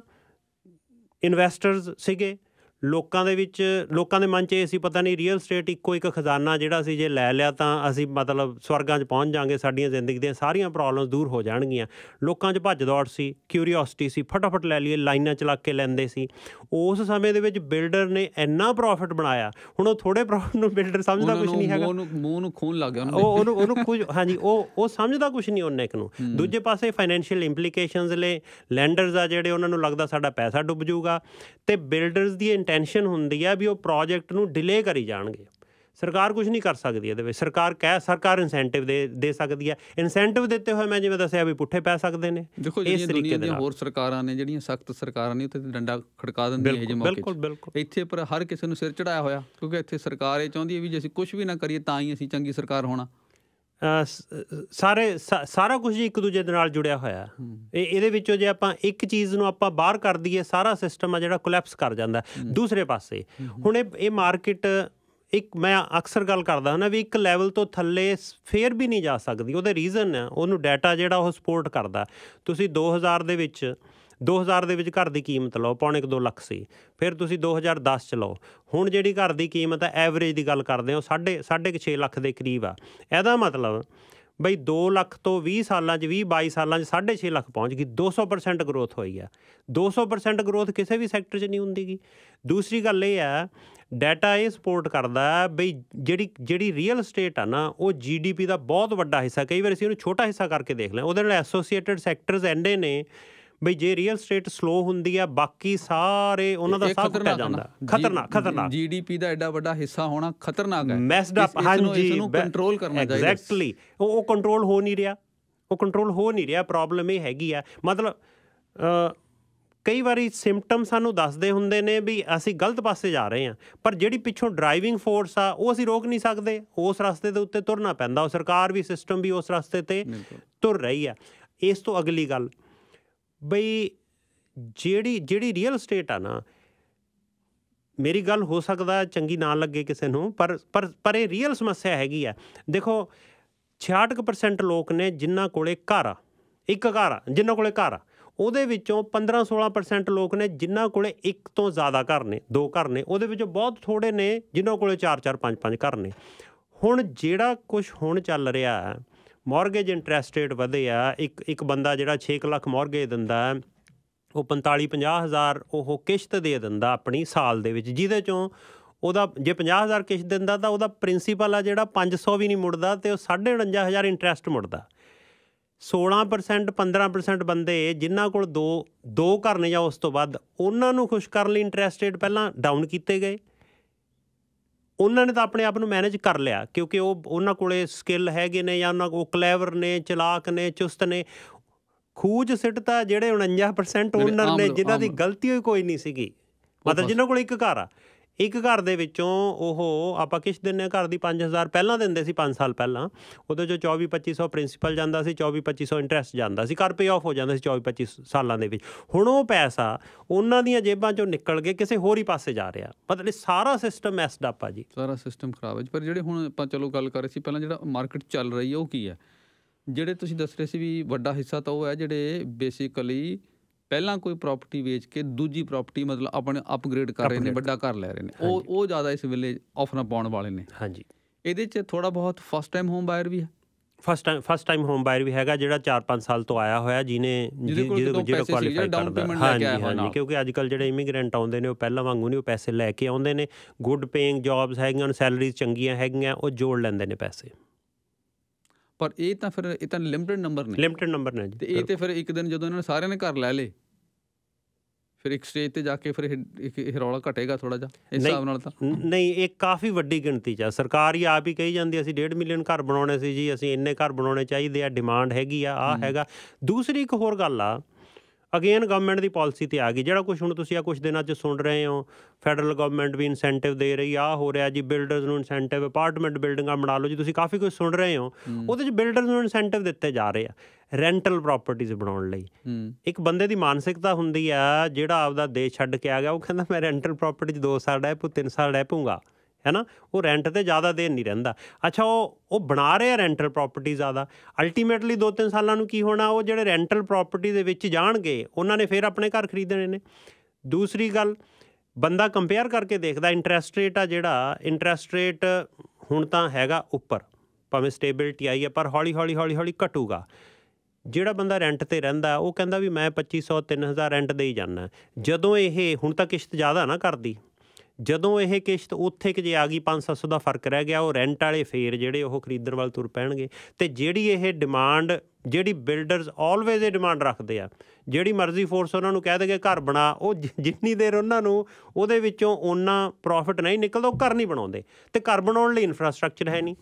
ਇਨਵੈਸਟਰਸ ਸੀਗੇ ਲੋਕਾਂ ਦੇ ਵਿੱਚ ਲੋਕਾਂ ਦੇ ਮਨ 'ਚ ਇਹ ਸੀ ਪਤਾ ਨਹੀਂ ਰੀਅਲ ਸਟੇਟ ਇੱਕੋ ਇੱਕ ਖਜ਼ਾਨਾ ਜਿਹੜਾ ਸੀ ਜੇ ਲੈ ਲਿਆ ਤਾਂ ਅਸੀਂ ਮਤਲਬ ਸਵਰਗਾਂ 'ਚ ਪਹੁੰਚ ਜਾਾਂਗੇ ਸਾਡੀਆਂ ਜ਼ਿੰਦਗੀ ਦੀਆਂ ਸਾਰੀਆਂ ਪ੍ਰੋਬਲਮਸ ਦੂਰ ਹੋ ਜਾਣਗੀਆਂ। ਲੋਕਾਂ 'ਚ ਭੱਜ ਦੌੜ ਸੀ ਕਿਉਰੀਓਸਿਟੀ ਸੀ ਫਟਾਫਟ ਲੈ ਲਈਏ ਲਾਈਨਾਂ ਚਲਾ ਕੇ ਲੈਂਦੇ ਸੀ। ਉਸ ਸਮੇਂ ਦੇ ਵਿੱਚ ਬਿਲਡਰ ਨੇ ਇੰਨਾ ਪ੍ਰੋਫਿਟ ਬਣਾਇਆ ਹੁਣ ਉਹ ਥੋੜੇ ਪ੍ਰੋਫਿਟ ਨੂੰ ਬਿਲਡਰ ਸਮਝਦਾ ਉਹਨਾਂ ਕੁਝ ਨਹੀਂ ਹੈਗਾ। ਮੂੰਹ ਨੂੰ ਮੂੰਹ ਨੂੰ ਖੂਨ ਲੱਗ ਗਿਆ ਉਹਨਾਂ ਉਹ ਉਹਨੂੰ ਉਹਨੂੰ ਕੁਝ ਹਾਂਜੀ ਉਹ ਉਹ ਸਮਝਦਾ ਕੁਝ ਨਹੀਂ ਉਹਨੇ ਇੱਕ ਨੂੰ। ਦੂਜੇ ਪਾਸੇ ਫਾਈਨੈਂਸ਼ੀਅਲ ਇੰਪਲੀਕੇਸ਼ਨਸ ਲਈ ਲੈਂਡਰਸ ਆ ਜਿਹੜੇ ਉਹਨਾਂ ਨੂੰ ਲੱਗਦਾ ਸਾਡਾ ਪੈਸਾ ਡੁੱਬ ਜਾਊਗਾ। ਤੇ ਬਿਲਡਰਸ ਦੀ ਇੰਟੈਂਸ਼ਨ ਹੁੰਦੀ ਆ ਵੀ ਉਹ ਪ੍ਰੋਜੈਕਟ ਨੂੰ ਡਿਲੇ ਕਰੀ ਜਾਣਗੇ। ਸਰਕਾਰ ਕੁਝ ਨਹੀਂ ਕਰ ਸਕਦੀ ਇਹਦੇ ਵਿੱਚ। ਸਰਕਾਰ ਕਹਿ ਸਰਕਾਰ ਇਨਸੈਂਟਿਵ ਦੇ ਦੇ ਸਕਦੀ ਹੈ ਇਨਸੈਂਟਿਵ ਦਿੱਤੇ ਹੋਏ ਮੈਂ ਜਿਵੇਂ ਦੱਸਿਆ ਵੀ ਪੁੱਠੇ ਪੈ ਸਕਦੇ ਨੇ। ਦੇਖੋ ਇਸ ਜਿਹੜੀਆਂ ਤਰੀਕੇ ਦੁਨੀਆ ਦੇ ਦੀਆਂ। ਹੋਰ ਸਰਕਾਰਾਂ ਨੇ ਜਿਹੜੀਆਂ ਸਖਤ ਸਰਕਾਰਾਂ ਨੇ ਉੱਥੇ ਡੰਡਾ ਖੜਕਾ ਦਿੰਦੀਆਂ ਇਹ ਜਿਹੇ ਬਿਲਕੁਲ ਮੌਕੇ। ਬਿਲਕੁਲ ਬਿਲਕੁਲ। ਇੱਥੇ ਪਰ ਹਰ ਕਿਸੇ ਨੂੰ ਸਿਰ ਚੜਾਇਆ ਹੋਇਆ ਕਿਉਂਕਿ ਇੱਥੇ ਸਰਕਾਰ ਇਹ ਚਾਹੁੰਦੀ ਹੈ ਵੀ ਜੇ ਅਸੀਂ ਕੁਝ ਵੀ ਨਾ ਕਰੀਏ ਤਾਂ ਹੀ ਅਸੀਂ ਚੰਗੀ ਸਰਕਾਰ ਹੋਣਾ। ਸਾਰੇ ਸਾਰਾ ਕੁਝ ਇੱਕ ਦੂਜੇ ਦੇ ਨਾਲ ਜੁੜਿਆ ਹੋਇਆ। ਇਹ ਇਹਦੇ ਵਿੱਚੋਂ ਜੇ ਆਪਾਂ ਇੱਕ ਚੀਜ਼ ਨੂੰ ਆਪਾਂ ਬਾਹਰ ਕਰ ਦਈਏ ਸਾਰਾ ਸਿਸਟਮ ਆ ਜਿਹੜਾ ਕੋਲੈਪਸ ਕਰ ਜਾਂਦਾ। ਦੂਸਰੇ ਪਾਸੇ ਹੁਣ ਇਹ ਇਹ ਮਾਰਕੀਟ ਇੱਕ ਮੈਂ ਅਕਸਰ ਗੱਲ ਕਰਦਾ ਹਾਂ ਨਾ ਵੀ ਇੱਕ ਲੈਵਲ ਤੋਂ ਥੱਲੇ ਫੇਰ ਵੀ ਨਹੀਂ ਜਾ ਸਕਦੀ। ਉਹਦੇ ਰੀਜ਼ਨ ਹੈ ਉਹਨੂੰ ਡਾਟਾ ਜਿਹੜਾ ਉਹ ਸਪੋਰਟ ਕਰਦਾ। ਤੁਸੀਂ 2000 ਦੇ ਵਿੱਚ 2000 ਦੇ ਵਿੱਚ ਘਰ ਦੀ ਕੀਮਤ ਲਓ, ਪੌਣੇ 2 ਲੱਖ ਸੀ। ਫਿਰ ਤੁਸੀਂ 2010 ਚ ਲਓ। ਹੁਣ ਜਿਹੜੀ ਘਰ ਦੀ ਕੀਮਤ ਹੈ ਐਵਰੇਜ ਦੀ ਗੱਲ ਕਰਦੇ ਹਾਂ, ਸਾਢੇ ਸਾਢੇ ਕੁ 6 ਲੱਖ ਦੇ ਕਰੀਬ ਆ। ਇਹਦਾ ਮਤਲਬ ਬਈ 2 ਲੱਖ ਤੋਂ 20 ਸਾਲਾਂ 'ਚ 20 22 ਸਾਲਾਂ 'ਚ 6.5 ਲੱਖ ਪਹੁੰਚ ਗਈ 200% ਗਰੋਥ ਹੋਈ ਆ। 200% ਗਰੋਥ ਕਿਸੇ ਵੀ ਸੈਕਟਰ 'ਚ ਨਹੀਂ ਹੁੰਦੀਗੀ ਦੂਸਰੀ ਗੱਲ ਇਹ ਆ ਡਾਟਾ ਇਹ ਸਪੋਰਟ ਕਰਦਾ ਬਈ ਜਿਹੜੀ ਜਿਹੜੀ ਰੀਅਲ ਸਟੇਟ ਆ ਨਾ, ਉਹ ਜੀਡੀਪੀ ਦਾ ਬਹੁਤ ਵੱਡਾ ਹਿੱਸਾ, ਕਈ ਵਾਰ ਅਸੀਂ ਉਹਨੂੰ ਛੋਟਾ ਹਿੱਸਾ ਕਰਕੇ ਦੇਖ ਲਿਆ, ਉਹਦੇ ਨਾਲ ਐਸੋਸੀਏਟਡ ਸੈਕਟਰਸ ਐਂਡੇ ਨੇ ਬਈ ਜੇ ਰੀਅਲ ਸਟੇਟ ਸਲੋ ਹੁੰਦੀ ਆ ਬਾਕੀ ਸਾਰੇ ਉਹਨਾਂ ਦਾ ਸਾਹ ਘਟਿਆ ਜਾਂਦਾ। ਖਤਰਨਾਕ ਖਤਰਨਾਕ। ਜੀਡੀਪੀ ਦਾ ਐਡਾ ਵੱਡਾ ਹਿੱਸਾ ਹੋਣਾ ਖਤਰਨਾਕ ਹੈ। ਮੈਸਡ ਅਪ ਹਾਂਜੀ ਇਸ ਨੂੰ ਕੰਟਰੋਲ ਕਰਨਾ ਚਾਹੀਦਾ। ਐਗਜ਼ੈਕਟਲੀ ਉਹ ਕੰਟਰੋਲ ਹੋ ਨਹੀਂ ਰਿਹਾ। ਉਹ ਕੰਟਰੋਲ ਹੋ ਨਹੀਂ ਰਿਹਾ। ਪ੍ਰੋਬਲਮ ਇਹ ਹੈਗੀ ਆ। ਮਤਲਬ ਅ, ਕਈ ਵਾਰੀ ਸਿੰਪਟਮ ਸਾਨੂੰ ਦੱਸਦੇ ਹੁੰਦੇ ਨੇ ਵੀ ਅਸੀਂ ਗਲਤ ਪਾਸੇ ਜਾ ਰਹੇ ਹਾਂ। ਪਰ ਜਿਹੜੀ ਪਿੱਛੋਂ ਡਰਾਈਵਿੰਗ ਫੋਰਸ ਆ ਉਹ ਅਸੀਂ ਰੋਕ ਨਹੀਂ ਸਕਦੇ। ਉਸ ਰਸਤੇ ਦੇ ਉੱਤੇ ਤੁਰਨਾ ਪੈਂਦਾ। ਉਹ ਸਰਕਾਰ ਵੀ ਸਿਸਟਮ ਵੀ ਉਸ ਰਸਤੇ ਤੇ। ਤੁਰ ਰਹੀ ਆ। ਇਸ ਤੋਂ ਅਗਲੀ ਗੱਲ। ਬਈ ਜਿਹੜੀ ਜਿਹੜੀ ਰੀਅਲ ਸਟੇਟ ਆ ਨਾ, ਮੇਰੀ ਗੱਲ ਹੋ ਸਕਦਾ ਚੰਗੀ ਨਾ ਲੱਗੇ ਕਿਸੇ ਨੂੰ, ਪਰ ਪਰ ਪਰ ਇਹ ਰੀਅਲ ਸਮੱਸਿਆ ਹੈਗੀ ਆ। ਦੇਖੋ 66% ਲੋਕ ਨੇ ਜਿਨ੍ਹਾਂ ਕੋਲੇ ਘਰ ਆ, ਇੱਕ ਘਰ ਆ, ਜਿਨ੍ਹਾਂ ਕੋਲੇ ਘਰ ਆ। ਉਹਦੇ ਵਿੱਚੋਂ 15-16% ਲੋਕ ਨੇ ਜਿਨ੍ਹਾਂ ਕੋਲੇ ਇੱਕ ਤੋਂ ਜ਼ਿਆਦਾ ਘਰ ਨੇ, ਦੋ ਘਰ ਨੇ। ਉਹਦੇ ਵਿੱਚੋਂ ਬਹੁਤ ਥੋੜੇ ਨੇ ਜਿਨ੍ਹਾਂ ਕੋਲੇ 4-4 5-5 ਘਰ ਨੇ। ਹੁਣ ਜਿਹੜਾ ਕੁਝ ਹੁਣ ਚੱਲ ਰਿਹਾ ਹੈ ਮਾਰਗੇਜ ਇੰਟਰਸਟ ਰੇਟ ਵਧੇ ਆ, ਇੱਕ ਇੱਕ ਬੰਦਾ ਜਿਹੜਾ 6 ਲੱਖ ਮਾਰਗੇਜ ਦਿੰਦਾ, ਉਹ 45 50 ਹਜ਼ਾਰ ਉਹ ਕਿਸ਼ਤ ਦੇ ਦਿੰਦਾ ਆਪਣੀ ਸਾਲ ਦੇ ਵਿੱਚ, ਜਿਹਦੇ ਚੋਂ ਉਹਦਾ ਜੇ 50 ਹਜ਼ਾਰ ਕਿਸ਼ਤ ਦਿੰਦਾ ਤਾਂ ਉਹਦਾ ਪ੍ਰਿੰਸੀਪਲ ਆ ਜਿਹੜਾ 500 ਵੀ ਨਹੀਂ ਮੁੜਦਾ ਤੇ ਉਹ 49500 ਇੰਟਰਸਟ ਮੁੜਦਾ। 16% 15% ਬੰਦੇ ਜਿਨ੍ਹਾਂ ਕੋਲ ਦੋ ਦੋ ਘਰ ਨੇ ਜਾਂ ਉਸ ਤੋਂ ਵੱਧ, ਉਹਨਾਂ ਨੂੰ ਖੁਸ਼ ਕਰਨ ਲਈ ਇੰਟਰਸਟ ਰੇਟ ਪਹਿਲਾਂ ਡਾਊਨ ਕੀਤੇ ਗਏ। ਉਹਨਾਂ ਨੇ ਤਾਂ ਆਪਣੇ ਆਪ ਨੂੰ ਮੈਨੇਜ ਕਰ ਲਿਆ ਕਿਉਂਕਿ ਉਹ ਉਹਨਾਂ ਕੋਲੇ ਸਕਿੱਲ ਹੈਗੇ ਨੇ ਜਾਂ ਉਹਨਾਂ ਕੋਲ ਕਲੇਵਰ ਨੇ ਚਲਾਕ ਨੇ ਚੁਸਤ ਨੇ। ਖੂਜ ਸਿੱਟਤਾ ਜਿਹੜੇ 49% ਜਿਹੜੇ ਓਨਰ ਨੇ ਜਿਨ੍ਹਾਂ ਦੀ ਗਲਤੀ ਹੋਈ ਕੋਈ ਨਹੀਂ ਸੀਗੀ। ਮਤਲਬ ਜਿਨ੍ਹਾਂ ਕੋਲ ਇੱਕ ਘਰ ਆ। ਇੱਕ ਘਰ ਦੇ ਵਿੱਚੋਂ ਉਹ ਆਪਾਂ ਕਿਸ ਦਿੰਨੇ ਆ ਘਰ ਦੀ 5000 ਪਹਿਲਾਂ ਦਿੰਦੇ ਸੀ 5 ਸਾਲ ਪਹਿਲਾਂ, ਉਹਦੇ ਚੋਂ 24 2500 ਪ੍ਰਿੰਸੀਪਲ ਜਾਂਦਾ ਸੀ 24 2500 ਇੰਟਰਸਟ ਜਾਂਦਾ ਸੀ, ਘਰ ਪੇ ਆਫ ਹੋ ਜਾਂਦਾ ਸੀ 24 25 ਸਾਲਾਂ ਦੇ ਵਿੱਚ। ਹੁਣ ਉਹ ਪੈਸਾ ਉਹਨਾਂ ਦੀਆਂ ਜੇਬਾਂ ਚੋਂ ਨਿਕਲ ਕੇ ਕਿਸੇ ਹੋਰ ਹੀ ਪਾਸੇ ਜਾ ਰਿਹਾ। ਮਤਲਬ ਇਹ ਸਾਰਾ ਸਿਸਟਮ ਮੈਸਡ ਅਪ ਆ ਜੀ। ਸਾਰਾ ਸਿਸਟਮ ਖਰਾਬ ਹੈ ਜੀ। ਪਰ ਜਿਹੜੇ ਹੁਣ ਆਪਾਂ ਚਲੋ ਗੱਲ ਕਰ ਰਹੇ ਸੀ, ਪਹਿਲਾਂ ਜਿਹੜਾ ਮਾਰਕੀਟ ਚੱਲ ਰਹੀ ਹੈ ਉਹ ਕੀ ਹੈ ਜਿਹੜੇ ਤੁਸੀਂ ਦੱਸ ਰਹੇ ਸੀ ਵੀ ਵੱਡਾ ਹਿੱਸਾ ਤਾਂ ਉਹ ਹੈ ਜਿਹੜੇ ਬੇਸਿਕਲੀ ਪਹਿਲਾਂ ਕੋਈ ਪ੍ਰਾਪਰਟੀ ਵੇਚ ਕੇ ਦੂਜੀ ਪ੍ਰਾਪਰਟੀ ਮਤਲਬ ਆਪਣੇ ਅਪਗ੍ਰੇਡ ਕਰ ਰਹੇ ਨੇ ਵੱਡਾ ਘਰ ਲੈ ਰਹੇ ਨੇ। ਉਹ ਉਹ ਜ਼ਿਆਦਾ ਇਸ ਵੇਲੇ ਆਫਰਾਂ ਪਾਉਣ ਵਾਲੇ ਨੇ। ਹਾਂਜੀ। ਇਹਦੇ 'ਚ ਥੋੜਾ ਬਹੁਤ ਫਸਟ ਟਾਈਮ ਹੋਮ ਬਾਇਰ ਵੀ ਹੈ। First time first time home buyer ਵੀ ਹੈਗਾ ਜਿਹੜਾ 4-5 ਸਾਲ ਤੋਂ ਆਇਆ ਹੋਇਆ ਜਿਹਨੇ ਜਿਹਦੇ ਜਿਹੜਾ down ਕਰਦਾ। payment ਲੈ ਕੇ ਆਇਆ ਹਾਂਜੀ। ਹਾਂਜੀ ਕਿਉਂਕਿ ਅੱਜ ਕੱਲ ਜਿਹੜੇ ਇਮੀਗ੍ਰੈਂਟ ਆਉਂਦੇ ਨੇ ਉਹ ਪਹਿਲਾਂ ਵਾਂਗੂ ਨਹੀਂ ਉਹ ਪੈਸੇ ਲੈ ਕੇ ਆਉਂਦੇ ਨੇ। ਗੁੱਡ ਪੇਇੰਗ ਜੌਬਸ ਹੈਗੀਆਂ ਸੈਲਰੀਜ਼ ਚੰਗੀਆਂ ਹੈਗੀਆਂ ਉਹ ਜੋੜ ਲੈਂਦੇ ਨੇ ਪੈਸੇ। ਪਰ ਇਹ ਤਾਂ ਫਿਰ ਇਹ ਤਾਂ ਲਿਮਟਿਡ ਨੰਬਰ ਨੇ। ਲਿਮਟਿਡ ਨੰਬਰ ਨੇ ਤੇ ਜੀ ਇਹ ਤੇ ਫਿਰ ਇੱਕ ਦਿਨ ਜਦੋਂ ਇਹਨਾਂ ਨੇ ਸਾਰਿਆਂ ਨੇ ਘਰ ਲੈ ਲੇ ਫਿਰ ਇੱਕ ਸਟੇਜ ਤੇ ਜਾ ਕੇ ਫਿਰ ਇਹ ਰੌਲਾ ਘਟੇਗਾ ਥੋੜਾ ਜਿਹਾ ਇਸ। ਹਿਸਾਬ ਨਾਲ ਤਾਂ। ਨਹੀਂ ਇਹ ਕਾਫੀ ਵੱਡੀ ਗਿਣਤੀ ਚ ਆ। ਸਰਕਾਰ ਹੀ ਆਪ ਹੀ ਕਹੀ ਜਾਂਦੀ ਅਸੀਂ 1.5 ਮਿਲੀਅਨ ਘਰ ਬਣਾਉਣੇ ਸੀ ਜੀ ਅਸੀਂ ਇੰਨੇ ਘਰ ਬਣਾਉਣੇ ਚਾਹੀਦੇ ਆ ਡਿਮਾਂਡ ਹੈਗੀ ਆ ਆ ਹੈਗਾ। ਦੂਸਰੀ ਇੱਕ ਹੋਰ ਗੱਲ ਆ ਅਗੇਨ ਗਵਰਨਮੈਂਟ ਦੀ ਪਾਲਿਸੀ ਤੇ ਆ ਗਈ। ਜਿਹੜਾ ਕੁਝ ਹੁਣ ਤੁਸੀਂ ਆ ਕੁਝ ਦਿਨਾਂ ਚ ਸੁਣ ਰਹੇ ਹੋ ਫੈਡਰਲ ਗਵਰਨਮੈਂਟ ਵੀ ਇਨਸੈਂਟਿਵ ਦੇ ਰਹੀ ਆ ਹੋ ਰਿਹਾ ਜੀ ਬਿਲਡਰਸ ਨੂੰ ਇਨਸੈਂਟਿਵ ਅਪਾਰਟਮੈਂਟ ਬਿਲਡਿੰਗਾਂ ਬਣਾ ਲਓ ਜੀ ਤੁਸੀਂ ਕਾਫੀ ਕੁਝ ਸੁਣ ਰਹੇ ਹੋ। ਉਹਦੇ ਚ ਬਿਲਡਰਸ ਨੂੰ ਇਨਸੈਂਟਿਵ ਦਿੱਤੇ ਜਾ ਰਹੇ ਆ ਰੈਂਟਲ ਪ੍ਰਾਪਰਟੀਆਂ ਬਣਾਉਣ ਲਈ। ਇੱਕ ਬੰਦੇ ਦੀ ਮਾਨਸਿਕਤਾ ਹੁੰਦੀ ਆ ਜਿਹੜਾ ਆਪਦਾ ਦੇਸ਼ ਛੱਡ ਕੇ ਆ ਗਿਆ ਉਹ ਕਹਿੰਦਾ ਮੈਂ ਰੈਂਟਲ ਪ੍ਰਾਪਰਟੀ 'ਚ 2 ਸਾਲ ਰਹਿ ਪੂ 3 ਸਾਲ ਰਹਿ ਪੂੰਗਾ ਹੈਨਾ ਉਹ ਰੈਂਟ ਤੇ ਜ਼ਿਆਦਾ ਦੇਰ ਨਹੀਂ ਰਹਿੰਦਾ। ਅੱਛਾ, ਉਹ ਉਹ ਬਣਾ ਰਹੇ ਆ ਰੈਂਟਲ ਪ੍ਰਾਪਰਟੀ ਜ਼ਿਆਦਾ। ਅਲਟੀਮੇਟਲੀ 2-3 ਸਾਲਾਂ ਨੂੰ ਕੀ ਹੋਣਾ? ਉਹ ਜਿਹੜੇ ਰੈਂਟਲ ਪ੍ਰਾਪਰਟੀ ਦੇ ਵਿੱਚ ਜਾਣਗੇ, ਉਹਨਾਂ ਨੇ ਫਿਰ ਆਪਣੇ ਘਰ ਖਰੀਦਣੇ ਨੇ। ਦੂਸਰੀ ਗੱਲ, ਬੰਦਾ ਕੰਪੇਅਰ ਕਰਕੇ ਦੇਖਦਾ ਇੰਟਰਸਟ ਰੇਟ ਆ ਜਿਹੜਾ ਇੰਟਰਸਟ ਰੇਟ ਹੁਣ ਤਾਂ ਹੈਗਾ ਉੱਪਰ। ਭਾਵੇਂ ਸਟੇਬਿਲਟੀ ਆਈ ਹੈ, ਪਰ ਹੌਲੀ ਹੌਲੀ ਹੌਲੀ ਹੌਲੀ ਘਟੂਗਾ। ਜਿਹੜਾ ਬੰਦਾ ਰੈਂਟ ਤੇ ਰਹਿੰਦਾ, ਉਹ ਕਹਿੰਦਾ ਵੀ ਮੈਂ 2500 3000 ਰੈਂਟ ਦੇ ਹੀ ਜਾਣਾ ਜਦੋਂ ਇਹ, ਹੁਣ ਤਾਂ ਕਿਸ਼ਤ ਜ਼ਿਆਦਾ ਨਾ ਕਰਦੀ। ਜਦੋਂ ਇਹ ਕਿਸ਼ਤ ਉੱਥੇ ਕਿ ਜੇ ਆ ਗਈ 5-700 ਦਾ ਫ਼ਰਕ ਰਹਿ ਗਿਆ, ਉਹ ਰੈਂਟ ਵਾਲੇ ਫੇਰ ਜਿਹੜੇ ਉਹ ਖਰੀਦਣ ਵੱਲ ਤੁਰ ਪੈਣਗੇ। ਤੇ ਜਿਹੜੀ ਇਹ ਡਿਮਾਂਡ ਜਿਹੜੀ ਬਿਲਡਰਸ ਆਲਵੇਜ਼ ਇਹ ਡਿਮਾਂਡ ਰੱਖਦੇ ਆ, ਜਿਹੜੀ ਮਰਜ਼ੀ ਫੋਰਸ ਉਹਨਾਂ ਨੂੰ ਕਹਿ ਦੇਗੇ ਘਰ ਬਣਾ, ਉਹ ਜਿ- ਜਿੰਨੀ ਦੇਰ ਉਹਨਾਂ ਨੂੰ ਉਹਦੇ ਵਿੱਚੋਂ ਉਹਨਾਂ ਪ੍ਰੋਫਿਟ ਨਹੀਂ ਨਿਕਲਦਾ, ਉਹ ਘਰ ਨਹੀਂ ਬਣਾਉਂਦੇ। ਤੇ ਘਰ ਬਣਾਉਣ ਲਈ ਇਨਫਰਾਸਟ੍ਰਕਚਰ ਹੈ ਨਹੀਂ।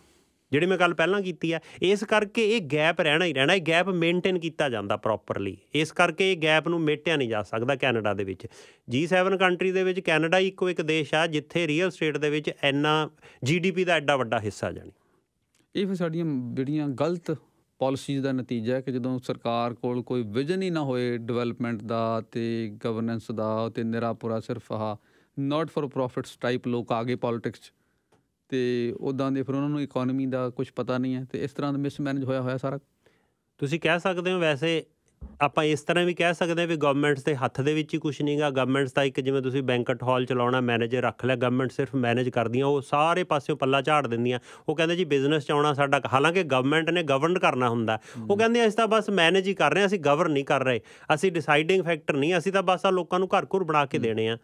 ਜਿਹੜੀ ਮੈਂ ਗੱਲ ਪਹਿਲਾਂ ਕੀਤੀ ਆ, ਇਸ ਕਰਕੇ ਇਹ ਗੈਪ ਰਹਿਣਾ ਹੀ ਰਹਿਣਾ, ਇਹ ਗੈਪ ਮੇਨਟੇਨ ਕੀਤਾ ਜਾਂਦਾ ਪ੍ਰੋਪਰਲੀ ਇਸ ਕਰਕੇ ਇਹ ਗੈਪ ਨੂੰ ਮੇਟਿਆ ਨਹੀਂ ਜਾ ਸਕਦਾ ਕੈਨੇਡਾ ਦੇ ਵਿੱਚ। G7 ਕੰਟਰੀ ਦੇ ਵਿੱਚ ਕੈਨੇਡਾ ਹੀ ਇੱਕੋ ਇੱਕ ਦੇਸ਼ ਆ, ਜਿੱਥੇ ਰੀਅਲ ਸਟੇਟ ਦੇ ਵਿੱਚ ਇੰਨਾ ਜੀਡੀਪੀ ਦਾ ਐਡਾ ਵੱਡਾ ਹਿੱਸਾ ਜਾਣੀ। ਇਹ ਫਿਰ ਸਾਡੀਆਂ ਜਿਹੜੀਆਂ ਗਲਤ ਪਾਲਿਸੀਜ਼ ਦਾ ਨਤੀਜਾ ਹੈ ਕਿ ਜਦੋਂ ਸਰਕਾਰ ਕੋਲ ਕੋਈ ਵਿਜ਼ਨ ਹੀ ਨਾ ਹੋਏ ਡਿਵੈਲਪਮੈਂਟ ਦਾ ਤੇ ਗਵਰਨੈਂਸ ਦਾ ਤੇ ਨਿਰਾਪੁਰਾ ਸਿਰਫ ਆਹ ਨਾਟ ਫॉर ਪ੍ਰੋਫਿਟਸ ਟਾਈਪ ਲੋਕ ਆ ਗਏ ਪੋਲਿਟਿਕਸ 'ਚ। ਤੇ ਉਦਾਂ ਦੇ ਫਿਰ ਉਹਨਾਂ ਨੂੰ ਇਕਨੋਮੀ ਦਾ ਕੁਝ ਪਤਾ ਨਹੀਂ ਹੈ ਤੇ ਇਸ ਤਰ੍ਹਾਂ ਦਾ ਮਿਸਮੈਨੇਜ ਹੋਇਆ ਹੋਇਆ ਸਾਰਾ। ਤੁਸੀਂ ਕਹਿ ਸਕਦੇ ਹੋ ਵੈਸੇ ਆਪਾਂ ਇਸ ਤਰ੍ਹਾਂ ਵੀ ਕਹਿ ਸਕਦੇ ਹਾਂ ਵੀ ਗਵਰਨਮੈਂਟਸ ਦੇ ਹੱਥ ਦੇ ਵਿੱਚ ਹੀ ਕੁਝ ਨਹੀਂਗਾ ਗਵਰਨਮੈਂਟਸ ਦਾ ਇੱਕ ਜਿਵੇਂ ਤੁਸੀਂ ਬੈਂਕਟ ਹਾਲ ਚਲਾਉਣਾ ਮੈਨੇਜਰ ਰੱਖ ਲਿਆ ਗਵਰਨਮੈਂਟ ਸਿਰਫ ਮੈਨੇਜ ਕਰਦੀਆਂ ਉਹ ਸਾਰੇ ਪਾਸਿਓਂ ਪੱਲਾ ਝਾੜ ਦਿੰਦੀਆਂ। ਉਹ ਕਹਿੰਦੇ ਜੀ ਬਿਜ਼ਨਸ ਚ ਆਉਣਾ ਸਾਡਾ ਹਾਲਾਂਕਿ ਗਵਰਨਮੈਂਟ ਨੇ ਗਵਰਨ ਕਰਨਾ ਹੁੰਦਾ। ਉਹ ਕਹਿੰਦੇ ਅਸੀਂ ਤਾਂ ਬਸ ਮੈਨੇਜ ਹੀ ਕਰ ਰਹੇ ਹਾਂ ਅਸੀਂ ਗਵਰਨ ਨਹੀਂ ਕਰ ਰਹੇ। ਅਸੀਂ ਡਿਸਾਈਡਿੰਗ ਫੈਕਟਰ ਨਹੀਂ ਅਸੀਂ ਤਾਂ ਬਸ ਆ ਲੋਕਾਂ ਨੂੰ ਘਰ ਘਰ ਬਣਾ ਕੇ ਦੇਣੇ ਆ।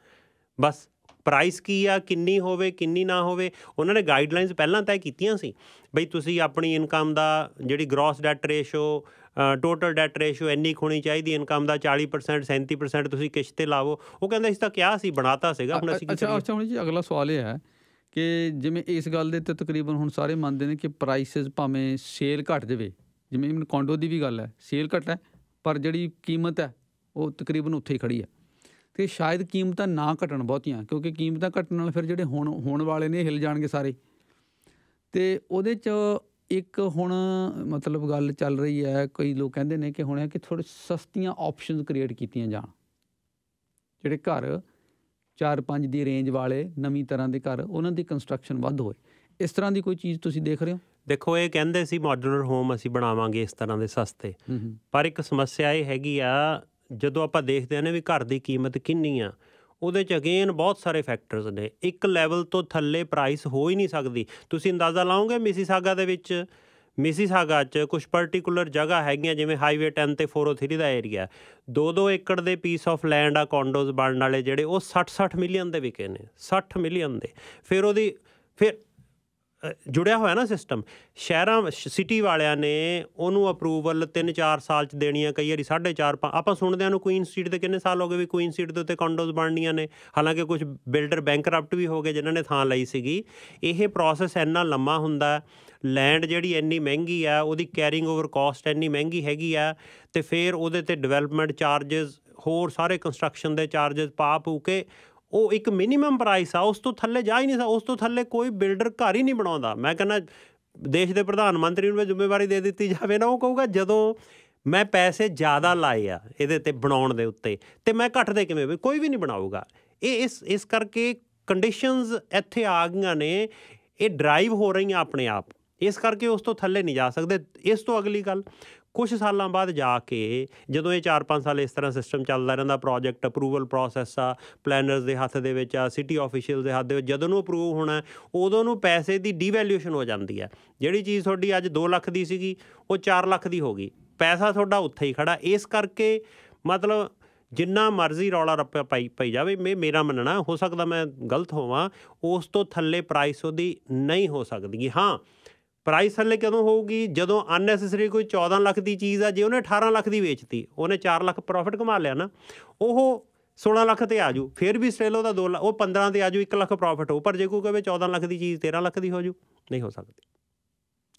ਬਸ ਪ੍ਰਾਈਸ ਕੀ ਆ ਕਿੰਨੀ ਹੋਵੇ ਕਿੰਨੀ ਨਾ ਹੋਵੇ ਉਹਨਾਂ ਨੇ ਗਾਈਡਲਾਈਨਸ ਪਹਿਲਾਂ ਤੈਅ ਕੀਤੀਆਂ ਸੀ। ਬਈ ਤੁਸੀਂ ਆਪਣੀ ਇਨਕਮ ਦਾ ਜਿਹੜੀ gross debt ratio total debt ratio ਇੰਨੀ ਖੁਣੀ ਚਾਹੀਦੀ ਇਨਕਮ ਦਾ 40% 37% ਤੁਸੀਂ ਕਿਸ਼ਤ ਤੇ ਲਾਵੋ। ਉਹ ਕਹਿੰਦਾ ਅਸੀਂ ਤਾਂ ਕਿਹਾ ਸੀ ਬਣਾਤਾ ਸੀਗਾ ਹੁਣ ਅਸੀਂ ਕੀ ਅੱਛਾ ਅੱਛਾ ਹੁਣ ਜੀ ਅਗਲਾ ਸਵਾਲ ਇਹ ਹੈ ਕਿ ਜਿਵੇਂ ਇਸ ਗੱਲ ਦੇ ਤੇ ਤਕਰੀਬਨ ਹੁਣ ਸਾਰੇ ਮੰਨਦੇ ਨੇ ਕਿ ਪ੍ਰਾਈਸਸ ਭਾਵੇਂ ਸੇਲ ਘਟ ਜਾਵੇ ਜਿਵੇਂ ਕੋਂਡੋ ਦੀ ਵੀ ਗੱਲ ਹੈ ਸੇਲ ਘਟ ਹੈ ਪਰ ਜਿਹੜੀ ਕੀਮਤ ਹੈ ਉਹ ਤਕਰੀਬਨ ਉੱਥੇ ਹੀ ਖੜੀ ਹੈ। ਤੇ ਸ਼ਾਇਦ ਕੀਮਤਾਂ ਨਾ ਘਟਣ ਬਹੁਤੀਆਂ ਕਿਉਂਕਿ ਕੀਮਤਾਂ ਘਟਣ ਨਾਲ ਫਿਰ ਜਿਹੜੇ ਹੁਣ ਹੋਣ ਵਾਲੇ ਨੇ ਹਿਲ ਜਾਣਗੇ ਸਾਰੇ। ਤੇ ਉਹਦੇ ਚ ਇੱਕ ਹੁਣ ਮਤਲਬ ਗੱਲ ਚੱਲ ਰਹੀ ਹੈ ਕਈ ਲੋਕ ਕਹਿੰਦੇ ਨੇ ਕਿ ਹੁਣ ਹੈ ਕਿ ਥੋੜੇ ਸਸਤੀਆਂ ਆਪਸ਼ਨਸ ਕ੍ਰੀਏਟ ਕੀਤੀਆਂ ਜਾਣ। ਜਿਹੜੇ ਘਰ 4-5 ਦੀ ਰੇਂਜ ਵਾਲੇ ਨਵੀਂ ਤਰ੍ਹਾਂ ਦੇ ਘਰ ਉਹਨਾਂ ਦੀ ਕੰਸਟਰਕਸ਼ਨ ਵੱਧ ਹੋਏ। ਇਸ ਤਰ੍ਹਾਂ ਦੀ ਕੋਈ ਚੀਜ਼ ਤੁਸੀਂ ਦੇਖ ਰਹੇ ਹੋ? ਦੇਖੋ ਇਹ ਕਹਿੰਦੇ ਸੀ ਮਾਡੂਲਰ ਹੋਮ ਅਸੀਂ ਬਣਾਵਾਂਗੇ ਇਸ ਤਰ੍ਹਾਂ ਦੇ ਸਸਤੇ। ਪਰ ਇੱਕ ਸਮੱਸਿਆ ਇਹ ਹੈਗੀ ਆ ਜਦੋਂ ਆਪਾਂ ਦੇਖਦੇ ਹਾਂ ਨਾ ਵੀ ਘਰ ਦੀ ਕੀਮਤ ਕਿੰਨੀ ਆ, ਉਹਦੇ ਚ ਅਗੇਨ ਬਹੁਤ ਸਾਰੇ ਫੈਕਟਰਸ ਨੇ। ਇੱਕ ਲੈਵਲ ਤੋਂ ਥੱਲੇ ਪ੍ਰਾਈਸ ਹੋ ਹੀ ਨਹੀਂ ਸਕਦੀ। ਤੁਸੀਂ ਅੰਦਾਜ਼ਾ ਲਾਓਗੇ ਮਿਸੀਸਾਗਾ ਦੇ ਵਿੱਚ? ਮਿਸੀਸਾਗਾ 'ਚ ਕੁਝ ਪਾਰਟਿਕੂਲਰ ਜਗ੍ਹਾ ਹੈਗੀਆਂ, ਜਿਵੇਂ ਹਾਈਵੇ 10 ਤੇ 403 ਦਾ ਏਰੀਆ 2-2 ਏਕੜ ਦੇ ਪੀਸ ਆਫ ਲੈਂਡ ਆ ਕੌਂਡੋਜ਼ ਬਣਨ ਵਾਲੇ ਜਿਹੜੇ, ਉਹ 60-60 ਮਿਲੀਅਨ ਦੇ ਵਿਕੇ ਨੇ। 60 ਮਿਲੀਅਨ ਦੇ। ਫਿਰ ਉਹਦੀ, ਫਿਰ ਜੁੜਿਆ ਹੋਇਆ ਨਾ ਸਿਸਟਮ ਸ਼ਹਿਰਾਂ ਸਿਟੀ ਵਾਲਿਆਂ ਨੇ ਉਹਨੂੰ ਅਪਰੂਵਲ 3-4 ਸਾਲ ਚ ਦੇਣੀ ਆ ਕਈ ਵਾਰੀ 4.5 ਆਪਾਂ ਸੁਣਦੇ ਆ ਨੂੰ ਕੁਈਨ ਸਟਰੀਟ ਦੇ ਕਿੰਨੇ ਸਾਲ ਹੋ ਗਏ ਵੀ ਕੁਈਨ ਸਟਰੀਟ ਦੇ ਉੱਤੇ ਕੌਂਡੋਸ ਬਣਨੀਆਂ ਨੇ, ਹਾਲਾਂਕਿ ਕੁਝ ਬਿਲਡਰ ਬੈਂਕਰਪਟ ਵੀ ਹੋ ਗਏ ਜਿਨ੍ਹਾਂ ਨੇ ਥਾਂ ਲਈ ਸੀਗੀ, ਇਹ ਪ੍ਰੋਸੈਸ ਇੰਨਾ ਲੰਮਾ ਹੁੰਦਾ ਲੈਂਡ ਜਿਹੜੀ ਇੰਨੀ ਮਹਿੰਗੀ ਆ, ਉਹਦੀ ਕੈਰਿੰਗ ਓਵਰ ਕਾਸਟ ਇੰਨੀ ਮਹਿੰਗੀ ਹੈਗੀ ਆ, ਤੇ ਫਿਰ ਉਹਦੇ ਤੇ ਡਿਵੈਲਪਮੈਂਟ ਚਾਰजेस ਹੋਰ ਸਾਰੇ ਕੰਸਟਰਕਸ਼ਨ ਦੇ ਚਾਰजेस ਪਾ ਪੂ ਕੇ ਉਹ ਇੱਕ ਮਿਨੀਮਮ ਪ੍ਰਾਈਸ ਆ, ਉਸ ਤੋਂ ਥੱਲੇ ਜਾ ਹੀ ਨਹੀਂ ਸਕਦਾ ਉਸ ਤੋਂ ਥੱਲੇ ਕੋਈ ਬਿਲਡਰ ਘਰ ਹੀ ਨਹੀਂ ਬਣਾਉਂਦਾ। ਮੈਂ ਕਹਿੰਦਾ, ਦੇਸ਼ ਦੇ ਪ੍ਰਧਾਨ ਮੰਤਰੀ ਨੂੰ ਇਹ ਜ਼ਿੰਮੇਵਾਰੀ ਦੇ ਦਿੱਤੀ ਜਾਵੇ ਨਾ, ਉਹ ਕਹੂਗਾ, ਜਦੋਂ ਮੈਂ ਪੈਸੇ ਜ਼ਿਆਦਾ ਲਾਏ ਆ ਇਹਦੇ ਤੇ ਬਣਾਉਣ ਦੇ ਉੱਤੇ, ਤੇ ਮੈਂ ਘੱਟਦੇ ਕਿਵੇਂ? ਵੀ ਕੋਈ ਵੀ ਨਹੀਂ ਬਣਾਊਗਾ। ਇਹ ਇਸ ਇਸ ਕਰਕੇ ਕੰਡੀਸ਼ਨਸ ਇੱਥੇ ਆ ਗਈਆਂ ਨੇ, ਇਹ ਡਰਾਈਵ ਹੋ ਰਹੀਆਂ ਆਪਣੇ ਆਪ। ਇਸ ਕਰਕੇ ਉਸ ਤੋਂ ਥੱਲੇ ਨਹੀਂ ਜਾ ਸਕਦੇ। ਇਸ ਤੋਂ ਅਗਲੀ ਗੱਲ ਕੁਝ ਸਾਲਾਂ ਬਾਅਦ ਜਾ ਕੇ ਜਦੋਂ ਇਹ 4-5 ਸਾਲ ਇਸ ਤਰ੍ਹਾਂ ਸਿਸਟਮ ਚੱਲਦਾ ਰਹਿੰਦਾ ਪ੍ਰੋਜੈਕਟ ਅਪਰੂਵਲ ਪ੍ਰੋਸੈਸ ਆ ਪਲੈਨਰਸ ਦੇ ਹੱਥ ਦੇ ਵਿੱਚ ਆ ਸਿਟੀ ਆਫੀਸ਼ੀਅਲ ਦੇ ਹੱਥ ਦੇ ਵਿੱਚ, ਜਦੋਂ ਨੂੰ ਅਪਰੂਵ ਹੋਣਾ, ਉਦੋਂ ਨੂੰ ਪੈਸੇ ਦੀ ਡੀਵੈਲਿਊਸ਼ਨ ਹੋ ਜਾਂਦੀ ਹੈ ਜਿਹੜੀ ਚੀਜ਼ ਤੁਹਾਡੀ ਅੱਜ 2 ਲੱਖ ਦੀ ਸੀਗੀ, ਉਹ 4 ਲੱਖ ਦੀ ਹੋ ਗਈ। ਪੈਸਾ ਤੁਹਾਡਾ ਉੱਥੇ ਹੀ ਖੜਾ। ਇਸ ਕਰਕੇ ਮਤਲਬ ਜਿੰਨਾ ਮਰਜ਼ੀ ਰੌਲਾ ਰੱਪਾ ਪਾਈ, ਪਈ ਜਾਵੇ, ਮੈਂ, ਮੇਰਾ ਮੰਨਣਾ, ਹੋ ਸਕਦਾ ਮੈਂ ਗਲਤ ਹੋਵਾਂ, ਉਸ ਤੋਂ ਥੱਲੇ ਪ੍ਰਾਈਸ ਉਹਦੀ ਨਹੀਂ ਹੋ ਸਕਦੀ। ਹਾਂ ਪ੍ਰਾਈਸ ਥੱਲੇ ਕਦੋਂ ਹੋਊਗੀ? ਜਦੋਂ ਅਨਨੈਸੈਸਰੀ ਕੋਈ 14 ਲੱਖ ਦੀ ਚੀਜ਼ ਆ, ਜੇ ਉਹਨੇ 18 ਲੱਖ ਦੀ ਵੇਚਤੀ, ਉਹਨੇ 4 ਲੱਖ ਪ੍ਰੋਫਿਟ ਕਮਾ ਲਿਆ ਨਾ, ਉਹ 16 ਲੱਖ ਤੇ ਆਜੂ ਫਿਰ ਵੀ ਸਟੇਲ ਉਹਦਾ 2 ਲੱਖ ਉਹ 15 ਤੇ ਆਜੂ 1 ਲੱਖ ਪ੍ਰੋਫਿਟ ਹੋ ਪਰ ਜੇ ਕੋਈ ਕਹੇ 14 ਲੱਖ ਦੀ ਚੀਜ਼ 13 ਲੱਖ ਦੀ ਹੋ ਜੂ ਨਹੀਂ ਹੋ ਸਕਦੀ।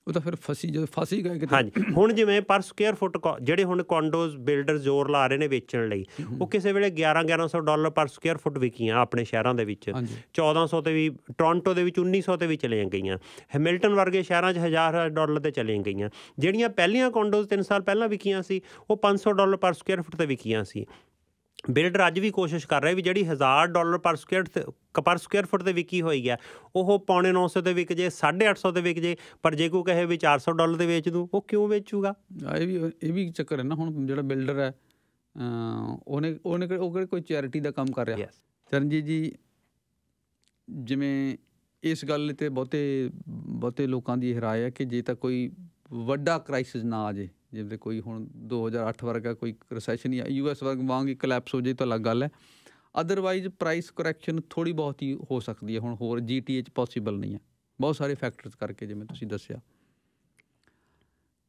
ਉਹ ਤਾਂ ਫਿਰ ਫਸੀ ਜਦੋਂ ਫਸੀ ਗਏ ਕਿਤੇ। ਹਾਂਜੀ। ਹੁਣ ਜਿਵੇਂ ਪਰ ਸਕੁਅਰ ਫੁੱਟ ਜਿਹੜੇ ਹੁਣ ਕੌਂਡੋਜ਼ ਬਿਲਡਰ ਜ਼ੋਰ ਲਾ ਰਹੇ ਨੇ ਵੇਚਣ ਲਈ ਉਹ ਕਿਸੇ ਵੇਲੇ 11 1100 ਡਾਲਰ ਪਰ ਸਕੁਅਰ ਫੁੱਟ ਵਿਕੀਆਂ ਆਪਣੇ ਸ਼ਹਿਰਾਂ ਦੇ ਵਿੱਚ। ਹਾਂਜੀ। 1400 ਤੇ ਵੀ ਟੋਰਾਂਟੋ ਦੇ ਵਿੱਚ 1900 ਤੇ ਵੀ ਚਲੀਆਂ ਗਈਆਂ। ਹੈਮਿਲਟਨ ਵਰਗੇ ਸ਼ਹਿਰਾਂ 'ਚ 1000 ਡਾਲਰ ਤੇ ਚਲੀਆਂ ਗਈਆਂ। ਜਿਹੜੀਆਂ ਪਹਿਲੀਆਂ ਕੌਂਡੋਜ਼ 3 ਸਾਲ ਪਹਿਲਾਂ ਵਿਕੀਆਂ ਸੀ ਉਹ 500 ਡਾਲਰ ਪਰ ਸਕੁਅਰ ਫੁੱਟ ਤੇ ਵਿਕੀਆਂ ਸੀ। ਬਿਲਡਰ ਅੱਜ ਵੀ ਕੋਸ਼ਿਸ਼ ਕਰ ਰਿਹਾ ਵੀ ਜਿਹੜੀ 1000 ਡਾਲਰ ਪਰ ਸਕੁਅਰ ਪਰ ਸਕੁਅਰ ਫੁੱਟ ਤੇ ਵਿਕੀ ਹੋਈ ਹੈ। ਉਹ ਪੌਣੇ 900 ਤੇ ਵਿਕ ਜੇ 850 ਤੇ ਵਿਕ ਜੇ ਪਰ ਜੇ ਕੋਈ ਕਹੇ ਵੀ 400 ਡਾਲਰ ਤੇ ਵੇਚ ਦੂੰ ਉਹ ਕਿਉਂ ਵੇਚੂਗਾ? ਇਹ ਵੀ ਇਹ ਵੀ ਚੱਕਰ ਹੈ ਨਾ ਹੁਣ ਜਿਹੜਾ ਬਿਲਡਰ ਹੈ ਉਹਨੇ ਉਹਨੇ ਉਹ ਕਿਹੜਾ ਕੋਈ ਚੈਰਿਟੀ ਦਾ ਕੰਮ ਕਰ ਰਿਹਾ? ਚਰਨਜੀਤ ਜੀ ਜਿਵੇਂ ਇਸ ਗੱਲ ਤੇ ਬਹੁਤੇ ਬਹੁਤੇ ਲੋਕਾਂ ਦੀ ਇਹ ਰਾਏ ਹੈ ਕਿ ਜੇ ਤਾਂ ਕੋਈ ਵੱਡਾ ਕ੍ਰਾਈਸਿਸ ਨਾ ਆ ਜੇ ਜਿਵੇਂ ਕੋਈ ਹੁਣ 2008 ਵਰਗਾ ਕੋਈ ਰਿਸੈਸ਼ਨ ਜਾਂ ਯੂਐਸ ਵਰਗ ਵਾਂਗ ਹੀ ਕਲੈਪਸ ਹੋ ਜੇ ਤਾਂ ਅਲੱਗ ਗੱਲ ਹੈ। ਅਦਰਵਾਈਜ਼ ਪ੍ਰਾਈਸ ਕਰੈਕਸ਼ਨ ਥੋੜੀ ਬਹੁਤ ਹੀ ਹੋ ਸਕਦੀ ਹੈ। ਹੁਣ ਹੋਰ ਜੀਟੀਏ ਚ ਪੋਸੀਬਲ ਨਹੀਂ ਹੈ। ਬਹੁਤ ਸਾਰੇ ਫੈਕਟਰਸ ਕਰਕੇ ਜਿਵੇਂ ਤੁਸੀਂ ਦੱਸਿਆ।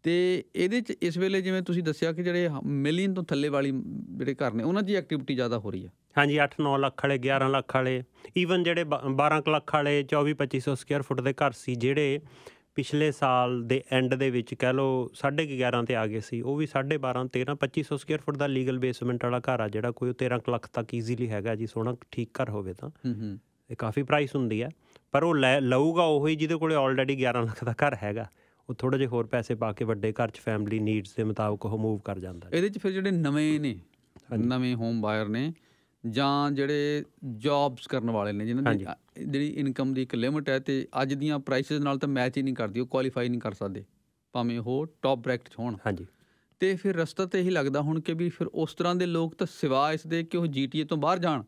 ਤੇ ਇਹਦੇ ਚ ਇਸ ਵੇਲੇ ਜਿਵੇਂ ਤੁਸੀਂ ਦੱਸਿਆ ਕਿ ਜਿਹੜੇ ਮਿਲੀਅਨ ਤੋਂ ਥੱਲੇ ਵਾਲੀ ਜਿਹੜੇ ਘਰ ਨੇ, ਉਹਨਾਂ ਦੀ ਐਕਟੀਵਿਟੀ ਜ਼ਿਆਦਾ ਹੋ ਰਹੀ ਹੈ। ਹਾਂਜੀ 8-9 ਲੱਖ ਵਾਲੇ 11 ਲੱਖ ਵਾਲੇ ਈਵਨ ਜਿਹੜੇ ਬ- 12 ਕੁ ਲੱਖ ਵਾਲੇ 24-2500 ਸਕੁਅਰ ਫੁੱਟ ਦੇ ਘਰ ਸੀ, ਜਿਹੜੇ ਪਿਛਲੇ ਸਾਲ ਦੇ ਐਂਡ ਦੇ ਵਿੱਚ ਕਹਿ ਲਓ 11.5 ਤੇ ਆ ਗਏ ਸੀ ਉਹ ਵੀ 12.5 13 2500 ਸਕੁਅਰ ਫੁੱਟ ਦਾ ਲੀਗਲ ਬੇਸਮੈਂਟ ਵਾਲਾ ਘਰ ਆ ਜਿਹੜਾ ਕੋਈ ਉਹ 13 ਕੁ ਲੱਖ ਤੱਕ ਈਜ਼ੀਲੀ ਹੈਗਾ ਜੀ ਸੋਹਣਾ ਠੀਕ ਘਰ ਹੋਵੇ ਤਾਂ। ਹੂੰ ਹੂੰ। ਇਹ ਕਾਫੀ ਪ੍ਰਾਈਸ ਹੁੰਦੀ ਹੈ ਪਰ ਉਹ ਲਊਗਾ ਉਹੀ ਜਿਹਦੇ ਕੋਲੇ ਆਲਰੇਡੀ 11 ਲੱਖ ਦਾ ਘਰ ਹੈਗਾ ਉਹ ਥੋੜੇ ਜਿਹੇ ਹੋਰ ਪੈਸੇ ਪਾ ਕੇ ਵੱਡੇ ਘਰ 'ਚ ਫੈਮਿਲੀ ਨੀਡਸ ਦੇ ਮੁਤਾਬਕ ਉਹ ਮੂਵ ਕਰ ਜਾਂਦਾ ਹੈ ਇਹਦੇ ਚ ਫਿਰ ਜਿਹੜੇ ਨਵੇਂ ਨੇ ਨਵੇਂ ਹੋਮ ਬਾਇਰ ਨੇ ਜਾਂ ਜਿਹੜੇ ਜੌਬਸ ਕਰਨ ਵਾਲੇ ਨੇ ਜਿਨ੍ਹਾਂ ਦੀ ਜਿਹੜੀ ਇਨਕਮ ਦੀ ਇੱਕ ਲਿਮਟ ਹੈ ਤੇ ਅੱਜ ਦੀਆਂ ਪ੍ਰਾਈਸਸ ਨਾਲ ਤਾਂ ਮੈਚ ਹੀ ਨਹੀਂ ਕਰਦੀ ਉਹ ਕੁਆਲੀਫਾਈ ਨਹੀਂ ਕਰ ਸਕਦੇ। ਭਾਵੇਂ ਉਹ ਟੌਪ ਬ੍ਰੈਕਟ 'ਚ ਹੋਣ। ਹਾਂਜੀ। ਤੇ ਫਿਰ ਰਸਤਾ ਤੇ ਇਹੀ ਲੱਗਦਾ ਹੁਣ ਕਿ ਵੀ ਫਿਰ ਉਸ ਤਰ੍ਹਾਂ ਦੇ ਲੋਕ ਤਾਂ ਸਿਵਾ ਇਸ ਦੇ ਕਿ ਉਹ ਜੀਟੀਏ ਤੋਂ ਬਾਹਰ ਜਾਣ।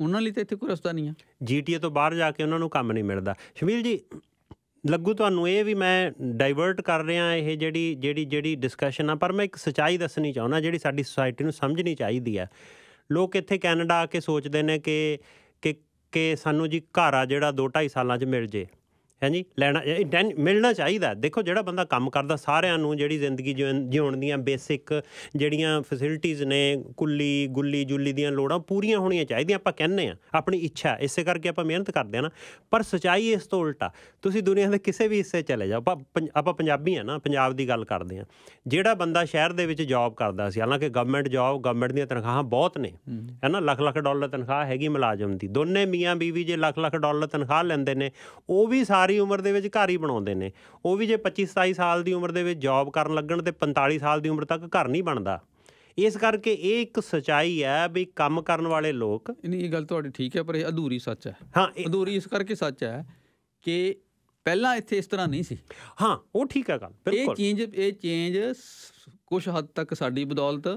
ਉਹਨਾਂ ਲਈ ਤਾਂ ਇੱਥੇ ਕੋਈ ਰਸਤਾ ਨਹੀਂ ਹੈ ਜੀਟੀਏ ਤੋਂ ਬਾਹਰ ਜਾ ਕੇ ਉਹਨਾਂ ਨੂੰ ਕੰਮ ਨਹੀਂ ਮਿਲਦਾ। ਸ਼ਮੀਲ ਜੀ ਲੱਗੂ ਤੁਹਾਨੂੰ ਇਹ ਵੀ ਮੈਂ ਡਾਈਵਰਟ ਕਰ ਰਿਹਾ ਇਹ ਜਿਹੜੀ ਜਿਹੜੀ ਜਿਹੜੀ ਡਿਸਕਸ਼ਨ ਆ ਪਰ ਮੈਂ ਇੱਕ ਸਚਾਈ ਦੱਸਣੀ ਚਾਹੁੰਦਾ ਜਿਹੜੀ ਸਾਡੀ ਸੁਸਾਇਟੀ ਨੂੰ ਸਮਝਣੀ ਚਾਹੀਦੀ ਹੈ ਲੋਕ ਇੱਥੇ ਕੈਨੇਡਾ ਆ ਕੇ ਸੋਚਦੇ ਨੇ ਕਿ ਕਿ ਸਾਨੂੰ ਜੀ ਘਰ ਆ ਜਿਹੜਾ 2 2.5 ਸਾਲਾਂ 'ਚ ਮਿਲ ਜੇ। ਹਾਂਜੀ? ਲੈਣਾ ਮਿਲਣਾ ਚਾਹੀਦਾ। ਦੇਖੋ ਜਿਹੜਾ ਬੰਦਾ ਕੰਮ ਕਰਦਾ ਸਾਰਿਆਂ ਨੂੰ ਜਿਹੜੀ ਜ਼ਿੰਦਗੀ ਜਿਉਣ- ਦੀਆਂ ਬੇਸਿਕ ਜਿਹੜੀਆਂ ਫੈਸਿਲਿਟੀਆਂ ਨੇ ਕੁੱਲੀ ਗੁੱਲੀ ਜੁੱਲੀ ਦੀਆਂ ਲੋੜਾਂ ਪੂਰੀਆਂ ਹੋਣੀਆਂ ਚਾਹੀਦੀਆਂ ਆਪਾਂ ਕਹਿੰਦੇ ਆ ਆਪਣੀ ਇੱਛਾ ਇਸੇ ਕਰਕੇ ਆਪਾਂ ਮਿਹਨਤ ਕਰਦੇ ਆ ਨਾ। ਪਰ ਸਚਾਈ ਇਸ ਤੋਂ ਉਲਟਾ ਤੁਸੀਂ ਦੁਨੀਆ ਦੇ ਕਿਸੇ ਵੀ ਹਿੱਸੇ ਚਲੇ ਜਾਓ। ਆਪਾਂ ਆਪਾਂ ਪੰਜਾਬੀ ਆ ਨਾ ਪੰਜਾਬ ਦੀ ਗੱਲ ਕਰਦੇ ਆ ਜਿਹੜਾ ਬੰਦਾ ਸ਼ਹਿਰ ਦੇ ਵਿੱਚ ਜੌਬ ਕਰਦਾ ਸੀ ਹਾਲਾਂਕਿ ਗਵਰਨਮੈਂਟ ਜੌਬ ਗਵਰਨਮੈਂਟ ਦੀਆਂ ਤਨਖਾਹਾਂ ਬਹੁਤ ਨੇ। ਹੈ। ਨਾ ਲੱਖ ਲੱਖ ਡਾਲਰ ਤਨਖਾਹ ਹੈਗੀ ਮੁਲਾਜ਼ਮ ਦੀ। ਦੋਨੇ ਮੀਆਂ ਬੀਵੀ ਜੇ ਲੱਖ ਲੱਖ ਡਾਲਰ ਤਨਖਾਹ ਲੈਂਦੇ ਨੇ ਉਹ ਵੀ ਸਾਰੀ ਉਮਰ ਦੇ ਵਿੱਚ ਘਰ ਹੀ ਬਣਾਉਂਦੇ ਨੇ। ਉਹ ਵੀ ਜੇ 25 27 ਸਾਲ ਦੀ ਉਮਰ ਦੇ ਵਿੱਚ ਜੌਬ ਕਰਨ ਲੱਗਣ ਤੇ 45 ਸਾਲ ਦੀ ਉਮਰ ਤੱਕ ਘਰ ਨਹੀਂ ਬਣਦਾ। ਇਸ ਕਰਕੇ ਇਹ ਇੱਕ ਸਚਾਈ ਹੈ ਵੀ ਕੰਮ ਕਰਨ ਵਾਲੇ ਲੋਕ ਨਹੀਂ ਇਹ ਗੱਲ ਤੁਹਾਡੀ ਠੀਕ ਹੈ ਪਰ ਇਹ ਅਧੂਰੀ ਸੱਚ ਹੈ। ਹਾਂ ਇਹ- ਅਧੂਰੀ ਇਸ ਕਰਕੇ ਸੱਚ ਹੈ ਕਿ ਪਹਿਲਾਂ ਇੱਥੇ ਇਸ ਤਰ੍ਹਾਂ ਨਹੀਂ ਸੀ। ਹਾਂ ਉਹ ਠੀਕ ਹੈ ਗੱਲ ਇਹ ਬਿਲਕੁਲ। ਚੇਂਜ ਇਹ ਚੇਂਜ ਕੁਝ ਹੱਦ ਤੱਕ ਸਾਡੀ ਬਦੌਲਤ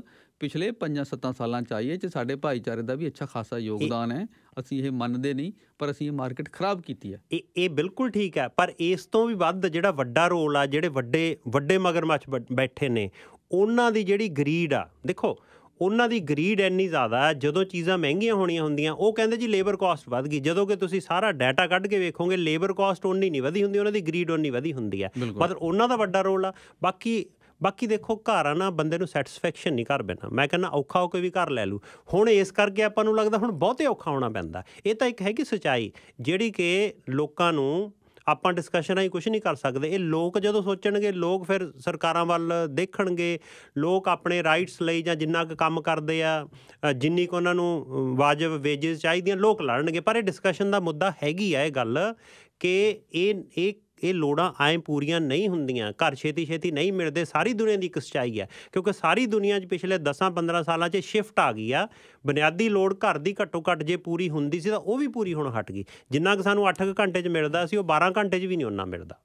ਪਿਛਲੇ 5-7 ਸਾਲਾਂ ਚ ਆਈ ਹੈ ਚ ਸਾਡੇ ਭਾਈਚਾਰੇ ਦਾ ਵੀ ਅੱਛਾ ਖਾਸਾ ਯੋਗਦਾਨ ਹੈ। ਅਸੀਂ ਇਹ ਮੰਨਦੇ ਨਹੀਂ ਪਰ ਅਸੀਂ ਇਹ ਮਾਰਕੀਟ ਖਰਾਬ ਕੀਤੀ ਹੈ। ਇਹ ਇਹ ਬਿਲਕੁਲ ਠੀਕ ਹੈ ਪਰ ਇਸ ਤੋਂ ਵੀ ਵੱਧ ਜਿਹੜਾ ਵੱਡਾ ਰੋਲ ਆ ਜਿਹੜੇ ਵੱਡੇ ਵੱਡੇ ਮਗਰਮੱਛ ਬੈਠੇ ਨੇ ਉਹਨਾਂ ਦੀ ਜਿਹੜੀ ਗਰੀਡ ਆ ਦੇਖੋ ਉਹਨਾਂ ਦੀ ਗਰੀਡ ਇੰਨੀ ਜ਼ਿਆਦਾ ਹੈ ਜਦੋਂ ਚੀਜ਼ਾਂ ਮਹਿੰਗੀਆਂ ਹੋਣੀਆਂ ਹੁੰਦੀਆਂ ਉਹ ਕਹਿੰਦੇ ਜੀ ਲੇਬਰ ਕਾਸਟ ਵੱਧ ਗਈ ਜਦੋਂ ਕਿ ਤੁਸੀਂ ਸਾਰਾ ਡਾਟਾ ਕੱਢ ਕੇ ਵੇਖੋਗੇ ਲੇਬਰ ਕਾਸਟ ਉਨੀ ਨਹੀਂ ਵਧੀ ਹੁੰਦੀ ਉਹਨਾਂ ਦੀ ਗਰੀਡ ਉਨੀ ਵਧੀ ਹੁੰਦੀ ਹੈ। ਮਤਲਬ ਉਹਨਾਂ ਦਾ ਵੱਡਾ ਰੋਲ ਆ ਬਾਕੀ ਬਾਕੀ ਦੇਖੋ ਘਰ ਆ ਨਾ ਬੰਦੇ ਨੂੰ ਸੈਟੀਸਫੈਕਸ਼ਨ ਨਹੀਂ ਕਰ ਬੈਣਾ ਮੈਂ ਕਹਿੰਦਾ ਔਖਾ ਹੋ ਕੇ ਵੀ ਘਰ ਲੈ ਲੂ ਹੁਣ ਇਸ ਕਰਕੇ ਆਪਾਂ ਨੂੰ ਲੱਗਦਾ ਹੁਣ ਬਹੁਤੇ ਔਖਾ ਹੋਣਾ ਪੈਂਦਾ। ਇਹ ਤਾਂ ਇੱਕ ਹੈਗੀ ਸਚਾਈ, ਜਿਹੜੀ ਕਿ ਲੋਕਾਂ ਨੂੰ ਆਪਾਂ ਡਿਸਕਸ਼ਨ ਹੀ ਕੁਝ ਨਹੀਂ ਕਰ ਸਕਦੇ। ਇਹ ਲੋਕ ਜਦੋਂ ਸੋਚਣਗੇ, ਲੋਕ ਫਿਰ ਸਰਕਾਰਾਂ ਵੱਲ ਦੇਖਣਗੇ। ਲੋਕ ਆਪਣੇ ਰਾਈਟਸ ਲਈ ਜਾਂ ਜਿੰਨਾ ਕੁ ਕੰਮ ਕਰਦੇ ਆ ਜਿੰਨੀ ਕੁ ਉਹਨਾਂ ਨੂੰ ਵਾਜਬ ਵੇਜਸ ਚਾਹੀਦੀਆਂ, ਲੋਕ ਲੜਨਗੇ। ਪਰ ਇਹ ਡਿਸਕਸ਼ਨ ਦਾ ਮੁੱਦਾ ਹੈਗੀ ਆ ਇਹ ਗੱਲ ਕਿ ਇਹ ਇਹ ਇਹ ਲੋੜਾਂ ਐਂ ਪੂਰੀਆਂ ਨਹੀਂ ਹੁੰਦੀਆਂ। ਘਰ ਛੇਤੀ ਛੇਤੀ ਨਹੀਂ ਮਿਲਦੇ। ਸਾਰੀ ਦੁਨੀਆ ਦੀ ਇੱਕ ਸੱਚਾਈ ਹੈ। ਕਿਉਂਕਿ ਸਾਰੀ ਦੁਨੀਆ 'ਚ ਪਿਛਲੇ 10-15 ਸਾਲਾਂ 'ਚ ਸ਼ਿਫਟ ਆ ਗਈ ਆ। ਬੁਨਿਆਦੀ ਲੋੜ ਘਰ ਦੀ ਘੱਟੋ ਘੱਟ ਜੇ ਪੂਰੀ ਹੁੰਦੀ ਸੀ ਤਾਂ ਉਹ ਵੀ ਪੂਰੀ ਹੁਣ ਹਟ ਗਈ। ਜਿੰਨਾ ਕਿ ਸਾਨੂੰ 8 ਘੰਟੇ 'ਚ ਮਿਲਦਾ ਸੀ, ਉਹ 12 ਘੰਟੇ 'ਚ ਵੀ ਨਹੀਂ ਉਹਨਾਂ ਮਿਲਦਾ।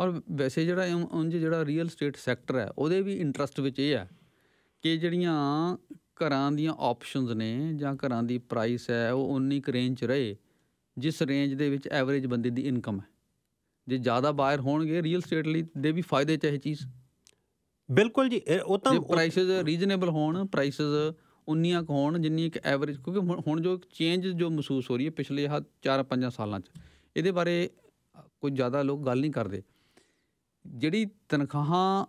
ਔਰ ਵੈਸੇ ਜਿਹੜਾ ਇਉਂ- ਉਂਝ ਜਿਹੜਾ ਰੀਅਲ ਸਟੇਟ ਸੈਕਟਰ ਹੈ, ਉਹਦੇ ਵੀ ਇੰਟਰਸਟ ਵਿੱਚ ਇਹ ਹੈ ਕਿ ਜਿਹੜੀਆਂ ਘਰਾਂ ਦੀਆਂ ਆਪਸ਼ਨਸ ਨੇ ਜਾਂ ਘਰਾਂ ਦੀ ਪ੍ਰਾਈਸ ਹੈ, ਉਹ ਉਨੀ ਕੁ ਰੇਂਜ 'ਚ ਰਹੇ, ਜਿਸ ਰੇਂਜ ਦੇ ਵਿੱਚ ਐਵਰੇਜ ਬੰਦੇ ਦੀ ਇਨਕਮ ਹੈ। ਜੇ ਜ਼ਿਆਦਾ ਬਾਇਰ ਹੋਣਗੇ ਰੀਅਲ ਸਟੇਟ ਲਈ ਦੇ ਵੀ ਫਾਇਦੇ ਚ ਇਹ ਚੀਜ਼। ਬਿਲਕੁਲ ਜੀ ਉਹ ਤਾਂ ਜੇ ਪ੍ਰਾਈਸਸ ਰੀਜ਼ਨੇਬਲ ਹੋਣ ਪ੍ਰਾਈਸਸ ਉਨੀਆਂ ਕੁ ਹੋਣ ਜਿੰਨੀ ਇੱਕ ਐਵਰੇਜ ਕਿਉਂਕਿ ਹੁਣ- ਜੋ ਚੇਂਜ ਜੋ ਮਹਿਸੂਸ ਹੋ ਰਹੀ ਹੈ ਪਿਛਲੇ ਹ 4-5 ਸਾਲਾਂ ਚ ਇਹਦੇ ਬਾਰੇ ਕੋਈ ਜ਼ਿਆਦਾ ਲੋਕ ਗੱਲ ਨਹੀਂ ਕਰਦੇ। ਜਿਹੜੀ ਤਨਖਾਹਾਂ